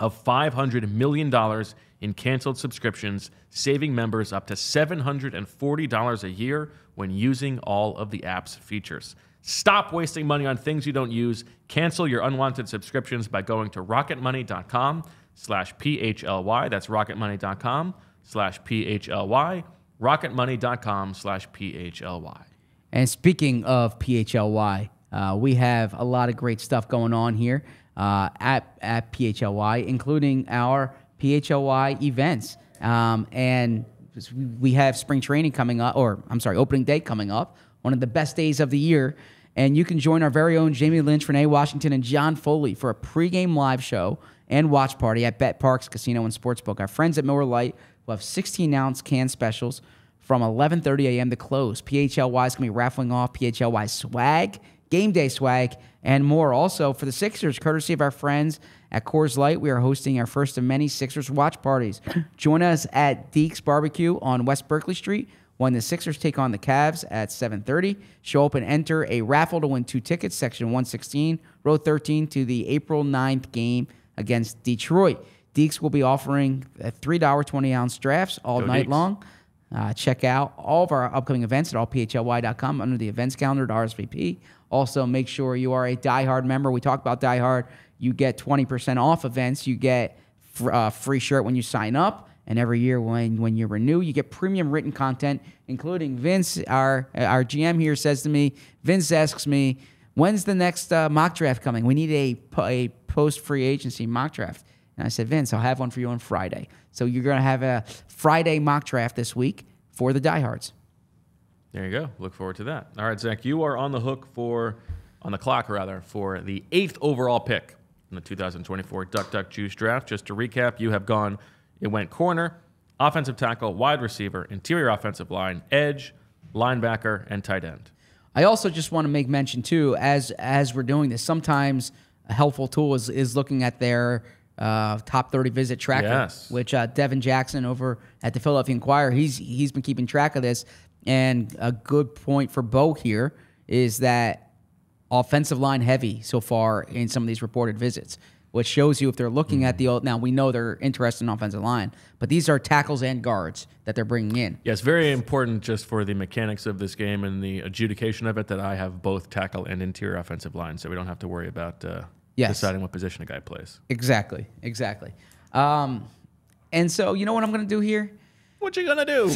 of $500 million in canceled subscriptions, saving members up to $740 a year when using all of the app's features. Stop wasting money on things you don't use. Cancel your unwanted subscriptions by going to rocketmoney.com slash PHLY. That's rocketmoney.com slash PHLY. Rocketmoney.com slash PHLY. And speaking of PHLY, uh, we have a lot of great stuff going on here uh, at, at PHLY, including our PHLY events. Um, and we have spring training coming up, or I'm sorry, opening day coming up, one of the best days of the year. And you can join our very own Jamie Lynch, Renee Washington, and John Foley for a pregame live show and watch party at Bet Parx Casino and Sportsbook. Our friends at Miller Lite will have 16 ounce can specials from 11:30 a.m. to close. PHLY is going to be raffling off PHLY swag, game day swag, and more. Also for the Sixers, courtesy of our friends at Coors Light, we are hosting our first of many Sixers watch parties. [CLEARS THROAT] Join us at Deeks Barbecue on West Berkeley Street when the Sixers take on the Cavs at 7:30. Show up and enter a raffle to win two tickets, section 116, row 13 to the April 9th game against Detroit. Deeks will be offering a $3 20 ounce drafts all Go night Deeks. long. Uh, check out all of our upcoming events at allphly.com under the events calendar to RSVP. Also, make sure you are a diehard member. We talk about diehard. You get 20% off events. You get fr- uh, free shirt when you sign up. And every year when, when you renew, you get premium written content, including Vince, our, our GM here says to me, Vince asks me, when's the next uh, mock draft coming? We need a, a post free agency mock draft. And I said, Vince, I'll have one for you on Friday. So you're going to have a Friday mock draft this week for the diehards. There you go. Look forward to that. All right, Zach, you are on the hook for, on the clock rather, for the eighth overall pick in the 2024 Duck Duck Juice Draft. Just to recap, you have gone, it went corner, offensive tackle, wide receiver, interior offensive line, edge, linebacker, and tight end. I also just want to make mention too, as as we're doing this, sometimes a helpful tool is is looking at their uh, top 30 visit tracker, Yes. which uh, Devin Jackson over at the Philadelphia Inquirer, he's he's been keeping track of this. And a good point for Bo here is that offensive line heavy so far in some of these reported visits, which shows you if they're looking at the old. Now we know they're interested in offensive line, but these are tackles and guards that they're bringing in. Yes, very important just for the mechanics of this game and the adjudication of it that I have both tackle and interior offensive line, so we don't have to worry about uh, Yes. deciding what position a guy plays. Exactly, exactly. Um, and so you know what I'm going to do here. What you gonna do?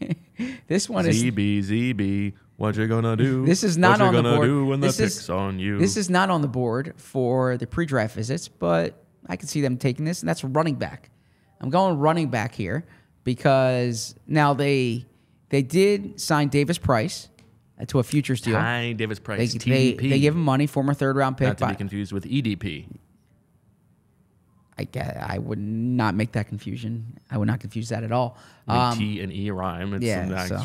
[LAUGHS] [LAUGHS] This one is ZB, ZB, what you gonna do? This is not what on the board. do when This the is- pick's on you? this is not on the board for the pre-draft visits, but I can see them taking this, and that's running back. I'm going running back here because now they they did sign Davis Price uh, to a futures deal. Ty Davis They, Price, they, TDP. they give him money, former third round pick. not to be confused with E EDP. I, get- I would not make that confusion. I would not confuse that at all. Um, T and E rhyme. It's, yeah, so,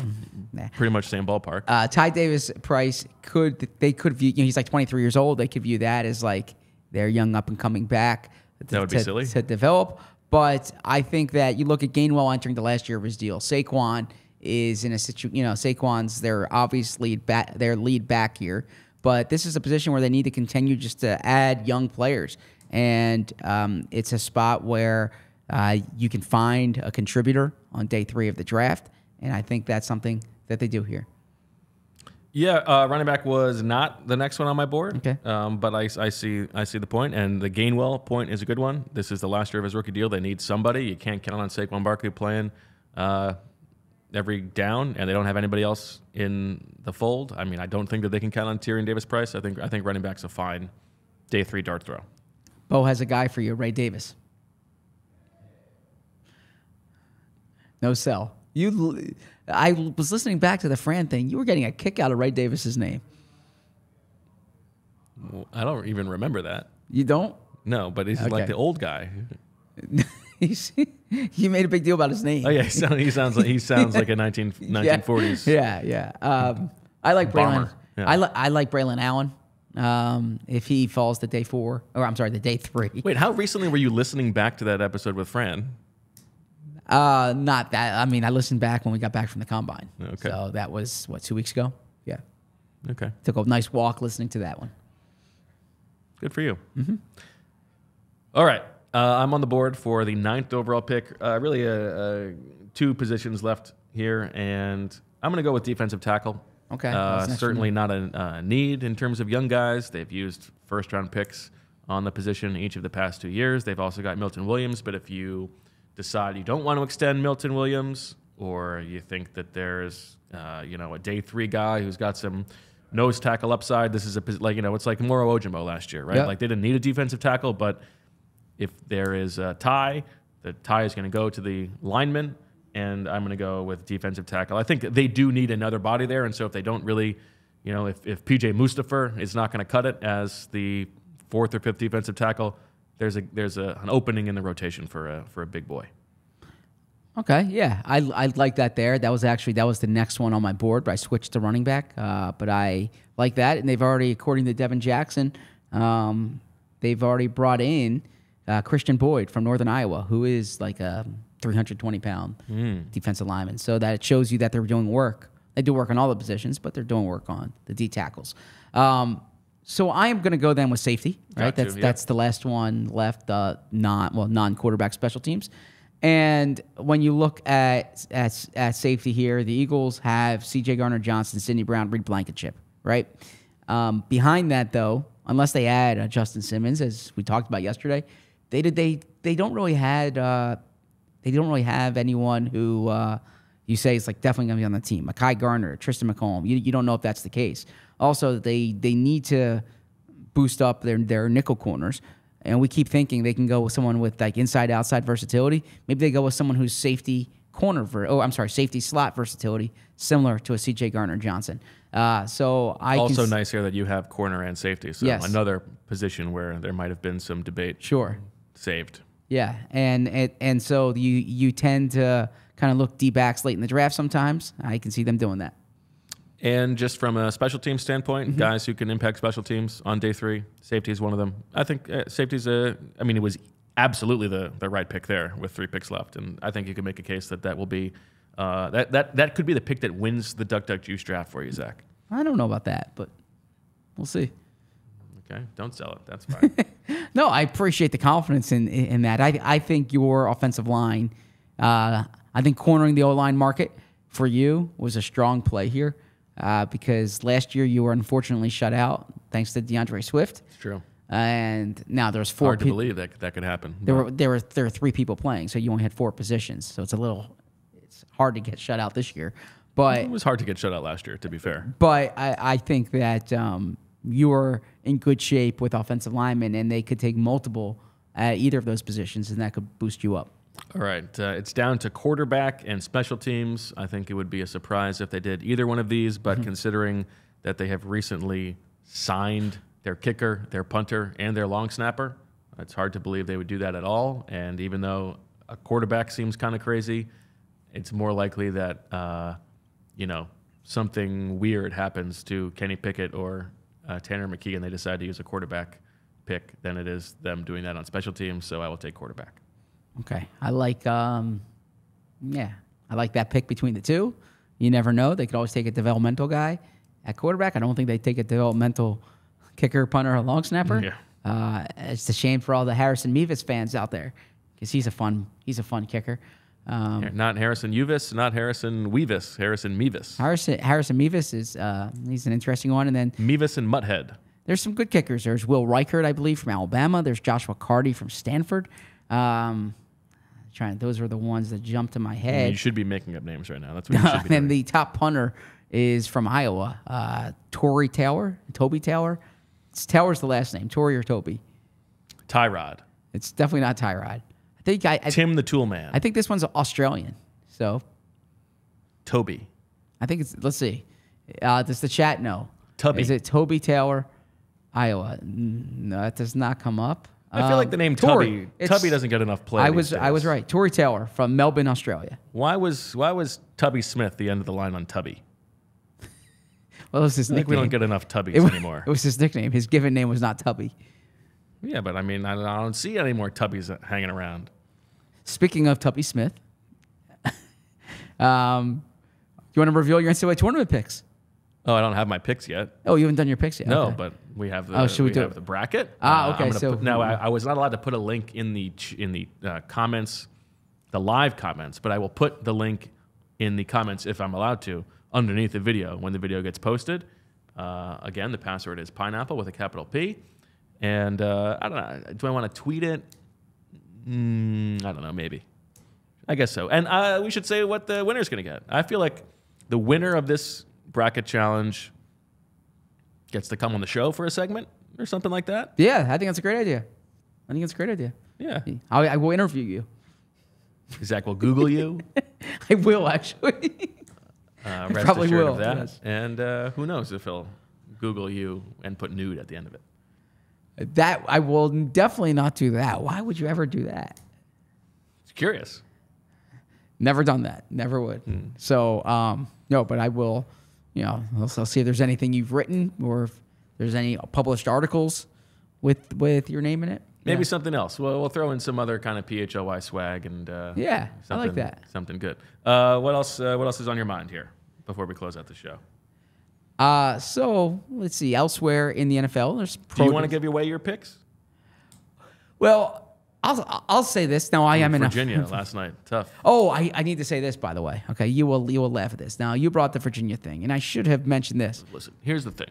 nah. pretty much same ballpark. Uh, Ty Davis Price could they could view you know he's like 23 years old. They could view that as like their young up and coming back. To, That would be to- silly. to develop. But I think that you look at Gainwell entering the last year of his deal. Saquon is in a situation. You know, Saquon's their obvious lead back, their lead back here. But this is a position where they need to continue just to add young players, and um, it's a spot where uh, you can find a contributor on day three of the draft, and I think that's something that they do here. Yeah, uh, running back was not the next one on my board. Okay. Um, but I, I see I see the point, and the Gainwell point is a good one. This is the last year of his rookie deal. They need somebody. You can't count on Saquon Barkley playing uh, every down, and they don't have anybody else in the fold. I mean, I don't think that they can count on Tyrion Davis Price. I think I think running back's a fine day three dart throw. Bo has a guy for you, Ray Davis. No sell. You, I was listening back to the Fran thing. You were getting a kick out of Ray Davis's name. Well, I don't even remember that. You don't? No, but he's Okay. like the old guy. [LAUGHS] You made a big deal about his name. Oh yeah, he sounds, he sounds like he [LAUGHS] sounds like a 19, Yeah. 1940s. Yeah, yeah. Um, I like. Braylon. Yeah. I, li- I like Braylon Allen. Um, if he falls to day four, or I'm sorry, the day three. Wait, how recently were you listening back to that episode with Fran? Uh, not that. I mean, I listened back when we got back from the combine. Okay. So that was what two weeks ago. Yeah. Okay. Took a nice walk listening to that one. Good for you. All right. Uh, I'm on the board for the ninth overall pick. Uh, really, uh, uh, two positions left here, and I'm going to go with defensive tackle. Okay, Uh, certainly not a uh, need in terms of young guys. They've used first round picks on the position each of the past two years. They've also got Milton Williams, but if you decide you don't want to extend Milton Williams, or you think that there's, uh, you know, a day three guy who's got some nose tackle upside, this is a like you know, it's like Moro Ojomo last year, right? Yep. Like they didn't need a defensive tackle, but if there is a tie, the tie is going to go to the lineman, and I'm going to go with defensive tackle. I think they do need another body there, and so if they don't really, you know, if, if PJ Mustipher is not going to cut it as the fourth or fifth defensive tackle, there's a there's a, an opening in the rotation for a for a big boy. Okay, yeah, I I like that there. That was actually that was the next one on my board, but I switched to running back. Uh, but I like that, and they've already, according to Devin Jackson, um, they've already brought in uh, Christian Boyd from Northern Iowa, who is like a 320 pound defensive lineman. So that it shows you that they're doing work. They do work on all the positions, but they're doing work on the D tackles. Um, so I am going to go then with safety, right? Got to, that's yeah. that's the last one left, uh, non well non quarterback special teams. And when you look at, at at safety here, the Eagles have C.J. Garner Johnson, Sydney Brown, Reed Blankenship, right? Um, behind that, though, unless they add uh, Justin Simmons, as we talked about yesterday, they did they they don't really had uh, they don't really have anyone who uh, you say is like definitely going to be on the team. Mekhi Garner, Tristan McComb. You, you don't know if that's the case. Also, they they need to boost up their their nickel corners. And we keep thinking they can go with someone with like inside outside versatility. Maybe they go with someone who's safety corner ver- oh I'm sorry safety slot versatility similar to a CJ Gardner-Johnson. Uh, so I Also nice here that you have corner and safety. So Yes. another position where there might have been some debate sure saved. Yeah, and and, and so you you tend to kind of look D backs late in the draft sometimes. I can see them doing that. And just from a special team standpoint, Mm-hmm. guys who can impact special teams on day three, safety is one of them. I think uh, safety's a. I mean, it was absolutely the the right pick there with three picks left, and I think you can make a case that that will be uh, that that that could be the pick that wins the Duck Duck Juice draft for you, Zach. I don't know about that, but we'll see. Okay, don't sell it. That's fine. [LAUGHS] No, I appreciate the confidence in in that. I I think your offensive line, uh, I think cornering the O line market for you was a strong play here, uh, because last year you were unfortunately shut out thanks to D'Andre Swift, it's true. and now there's four. Hard to believe that that could happen. There were there were there were three people playing, so you only had four positions. So it's a little it's hard to get shut out this year. But it was hard to get shut out last year. To be fair, but I, I think that um, you are in good shape with offensive linemen, and they could take multiple at either of those positions, and that could boost you up. All right, uh, it's down to quarterback and special teams. I think it would be a surprise if they did either one of these, but Mm-hmm. considering that they have recently signed their kicker, their punter, and their long snapper, it's hard to believe they would do that at all. And even though a quarterback seems kind of crazy, it's more likely that uh, you know something weird happens to Kenny Pickett or uh, Tanner McKee, and they decide to use a quarterback pick than it is them doing that on special teams. So I will take quarterback. Okay, I like um, yeah, I like that pick between the two. You never know; they could always take a developmental guy at quarterback. I don't think they take a developmental kicker, punter, or long snapper. Yeah. Uh, it's a shame for all the Harrison Mevis fans out there because he's a fun he's a fun kicker. Um, Not Harrison Uvis, not Harrison Weavis, Harrison Mevis. Harrison Harrison Mevis is uh, he's an interesting one, and then Mevis and Mutthead. there's some good kickers. There's Will Reichard, I believe, from Alabama. There's Joshua Karty from Stanford. Um, trying those are the ones that jump to my I mean, head. you should be making up names right now. That's what you should be [LAUGHS] and the top punter is from Iowa, uh, Tory Taylor, Toby Taylor. It's Taylor's the last name, Tory or Toby. Tyrod. It's definitely not Tyrod. Think I, I, Tim the Tool Man. I think this one's Australian. So Toby. I think it's let's see. Uh, does the chat know? Tubby. Is it Toby Taylor, Iowa? No, that does not come up. I feel like Um, the name Tory. Tubby Tubby doesn't get enough play. I was I was right. Tory Taylor from Melbourne, Australia. Why was why was Tubby Smith the end of the line on Tubby? [LAUGHS] Well, it was his I think we don't get enough Tubbies [LAUGHS] it, wa- anymore. It was his nickname. His given name was not Tubby. yeah, but I mean, I I don't see any more Tubbies hanging around. Speaking of Tubby Smith, [LAUGHS] um, you want to reveal your NCAA tournament picks? Oh, I don't have my picks yet. Oh, you haven't done your picks yet. No, Okay. but we have the Oh, should we do have it? the bracket. Ah, Uh, okay, I'm so- put, now I, I was not allowed to put a link in the ch- in the uh, comments, the live comments, but I will put the link in the comments if I'm allowed to underneath the video when the video gets posted. Uh, again, the password is pineapple with a capital P, and uh, I don't know. Do I want to tweet it? Mm, I don't know. Maybe. I guess so. And uh, we should say what the winner's going to get. I feel like the winner of this bracket challenge gets to come on the show for a segment or something like that. yeah, I think that's a great idea. I think it's a great idea. Yeah. I, I will interview you. Zach will Google you. [LAUGHS] I will actually. Uh, rest probably assured will, of that. yes. And uh, who knows if he'll Google you and put nude at the end of it. That I will definitely not do that. Why would you ever do that? It's curious. Never done that. Never would. So um, no, but I will. You know, I'll, I'll see if there's anything you've written or if there's any published articles with with your name in it. Maybe Yeah. something else. We'll, we'll throw in some other kind of PHLY swag and uh, Yeah, I like something- that. Something good. Uh, what else? Uh, what else is on your mind here before we close out the show? Uh, so let's see. Elsewhere in the NFL, there's. Do you want to give away your picks? Well, I'll I'll say this. Now I am in Virginia [LAUGHS] last night. Tough. Oh, I, I need to say this by the way. Okay, you will you will laugh at this. Now you brought the Virginia thing, and I should have mentioned this. Listen, here's the thing.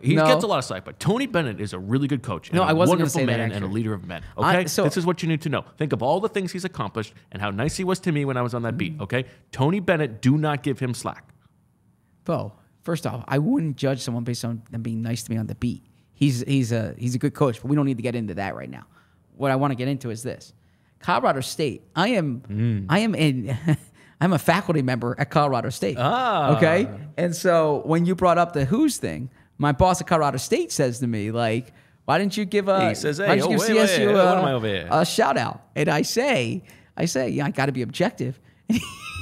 He No. gets a lot of slack, but Tony Bennett is a really good coach. And No, a I wasn't wonderful say that, man and a leader of men. I- Okay, so- this is what you need to know. Think of all the things he's accomplished and how nice he was to me when I was on that beat. Okay, Tony Bennett, do not give him slack. Bo, first off, I wouldn't judge someone based on them being nice to me on the beat. He's he's a he's a good coach, but we don't need to get into that right now. What I want to get into is this: Colorado State. I am I am in. [LAUGHS] I'm a faculty member at Colorado State. Ah. Okay, and so when you brought up the Who's thing, my boss at Colorado State says to me like. Why didn't you give a? He says, why "Hey, didn't you oh, give wait, CSU wait, a, what am I over here?" a shout out? And I say, I say, yeah, I got to be objective. [LAUGHS]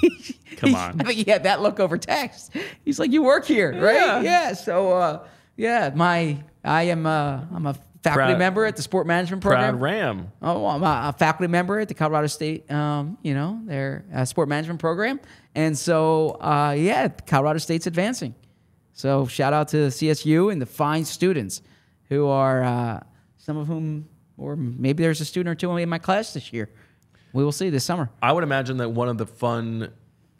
[LAUGHS] Come on. I think he had that look over text. He's like, "You work here, right?" Yeah. So, uh, yeah, my I am uh, I'm a faculty Proud- member at the sport management program. Proud Ram. Oh, I'm a, a faculty member at the Colorado State, um, you know, their uh, sport management program, and so uh, yeah, Colorado State's advancing. So shout out to CSU and the fine students who are uh, some of whom, or maybe there's a student or two in my class this year. We will see this summer. I would imagine that one of the fun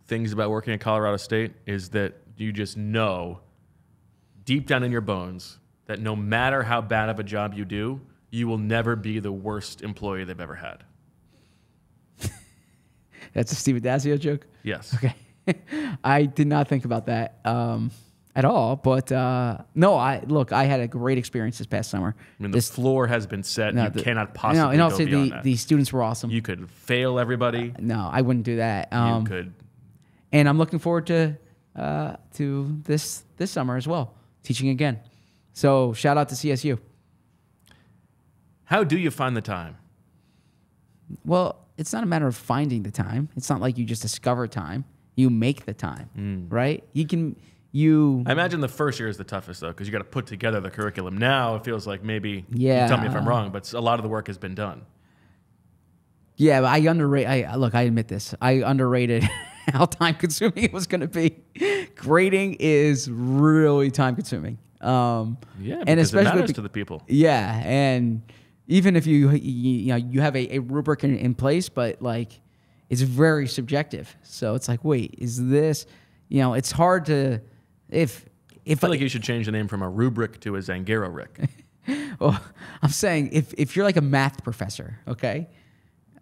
things about working at Colorado State is that you just know deep down in your bones that no matter how bad of a job you do, you will never be the worst employee they've ever had. [LAUGHS] That's a Steve Addazio joke. Yes. Okay. [LAUGHS] I did not think about that um, at all. But uh, no, I look. I had a great experience this past summer. I mean, the This floor has been set. no, you the- cannot no, possibly and also the that. the students were awesome. you could fail everybody. no, I wouldn't do that. Um, you could. and I'm looking forward to uh, to this this summer as well, teaching again. So shout out to CSU. How do you find the time? Well, it's not a matter of finding the time. It's not like you just discover time. You make the time, right? You can you I imagine the first year is the toughest though, because you got to put together the curriculum. Now it feels like maybe. Yeah. You tell me if I'm wrong, but a lot of the work has been done. Yeah, I underrate. I look. I admit this. I underrated [LAUGHS] how time consuming it was going to be. Grading is really time consuming. Um, Yeah, and because it especially matters with to the people. yeah, and even if you you, you know you have a, a rubric in, in place, but like it's very subjective. So it's like, wait, is this? You know, it's hard to if if I feel like you should change the name from a rubric to a Zangaro Rick. [LAUGHS] well, I'm saying if if you're like a math professor, okay.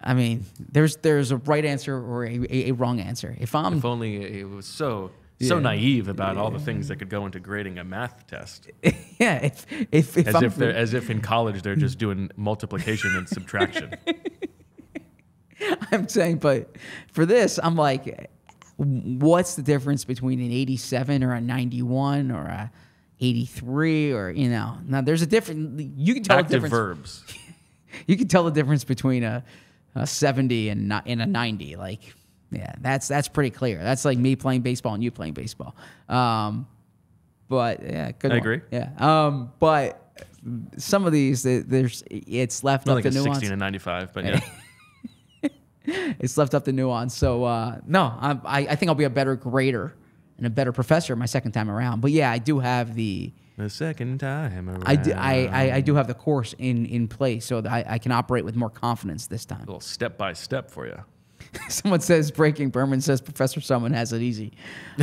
I mean, there's there's a right answer or a, a, a wrong answer. If I'm if only it was so so Yeah. naive about all the things that could go into grading a math test. [LAUGHS] yeah, if if, if As I'm if they're as if in college they're just doing multiplication and [LAUGHS] subtraction. I'm saying, but for this, I'm like, what's the difference between an 87 or a 91 or a 83 or you know? Now there's a different. You can tell the Active difference. verbs. [LAUGHS] You can tell the difference between a, a 70 and not and a 90. Like, yeah, that's that's pretty clear. That's like me playing baseball and you playing baseball. Um, but yeah, good. I one. agree. Yeah. Um, but some of these, there's it's left Not up like to a nuance. 16 and 95, but [LAUGHS] yeah. [LAUGHS] it's left up to nuance. So uh, no, I I think I'll be a better grader and a better professor my second time around. But yeah, I do have the The second time around. I do, I, I, I do have the course in in place, so that I, I can operate with more confidence this time. A little step by step for you. [LAUGHS] Someone says breaking. Berman says Professor Someone has it easy.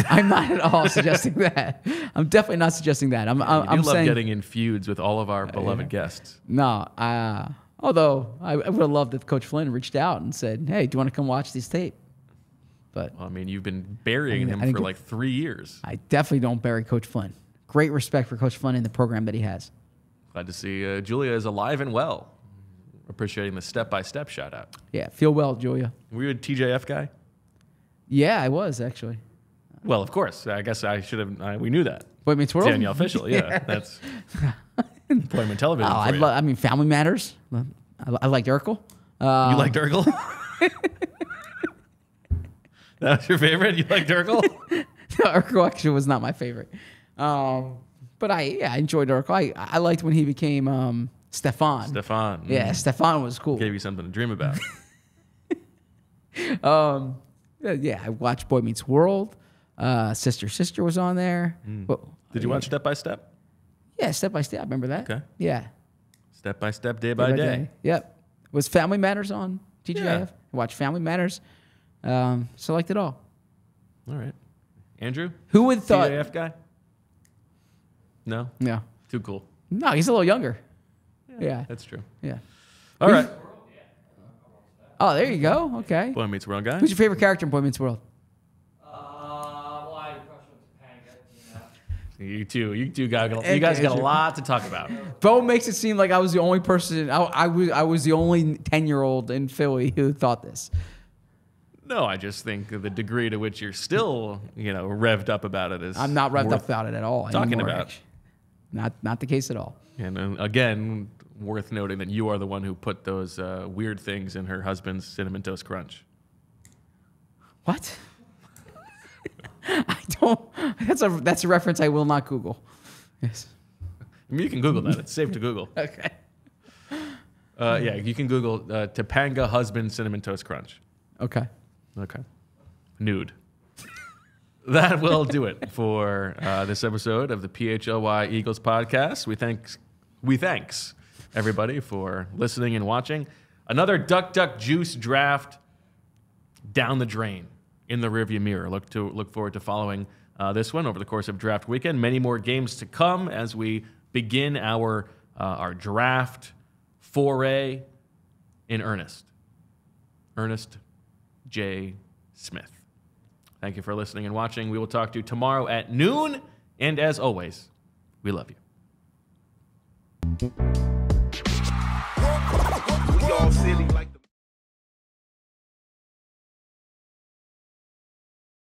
I'm not at all [LAUGHS] suggesting that. I'm definitely not suggesting that. I'm I'm, You I'm love saying getting in feuds with all of our beloved guests. no. Uh, although I, I would have loved if Coach Flynn reached out and said, "Hey, do you want to come watch this tape?" But Well, I mean, you've been burying I him for like three years. I definitely don't bury Coach Flynn. Great respect for Coach Flynn and the program that he has. Glad to see uh, Julia is alive and well. Appreciating the step by step shout out. Yeah, feel well, Julia. Were you a TGIF guy? Yeah, I was actually. Well, of course. I guess I should have. I, we knew that. Boy Meets World. Danielle Official, [LAUGHS] yeah. That's [LAUGHS] Employment television. Oh, I, lo- I mean, Family Matters. I, I liked Urkel. Uh, you like Urkel? [LAUGHS] [LAUGHS] that was your favorite? You like Urkel? Urkel actually was not my favorite. Um, but I yeah, I enjoyed Urkel. I, I liked when he became um, Stefan. Stefan. Yeah, Stefan was cool. Gave you something to dream about. Um, yeah, I watched Boy Meets World. Uh, Sister Sister was on there. But- Hmm. Did you watch Step by Step? Yeah, Step by Step. I remember that. Okay. Yeah. Step by Step, Day by Day. Yep. Was Family Matters on TGIF? Yeah. I watched Family Matters. Um, liked it all. All right. Andrew? Who would thought? TAF guy? No? Yeah. Too cool. No, he's a little younger. Yeah. That's true. Yeah. All right. Oh, there you go. Okay. Boy Meets World guy. Who's your favorite character in Boy Meets World? Uh, well, I had a crush on Topanga, you too. You two, you got, you guys got a lot to talk about. Bo makes it seem like I was the only person. I, I was I was the only ten year old in Philly who thought this. No, I just think the degree to which you're still, you know, revved up about it is. I'm not revved up about it at all. talking anymore, about. actually. Not not the case at all. And uh, again, worth noting that you are the one who put those uh, weird things in her husband's cinnamon toast crunch. What? [LAUGHS] I don't. That's a that's a reference I will not Google. Yes. I mean, you can Google that. It's safe to Google. [LAUGHS] Okay. Uh, yeah, you can Google uh, Topanga husband cinnamon toast crunch. Okay. Okay. Nude. [LAUGHS] that will do it for uh, this episode of the PHLY Eagles podcast. We thanks we thanks everybody for listening and watching. Another Duck Duck Juice draft down the drain in the rearview mirror. Look to look forward to following uh, this one over the course of draft weekend. Many more games to come as we begin our uh, our draft foray in earnest. Ernest J. Smith. Thank you for listening and watching. We will talk to you tomorrow at noon. And as always, we love you.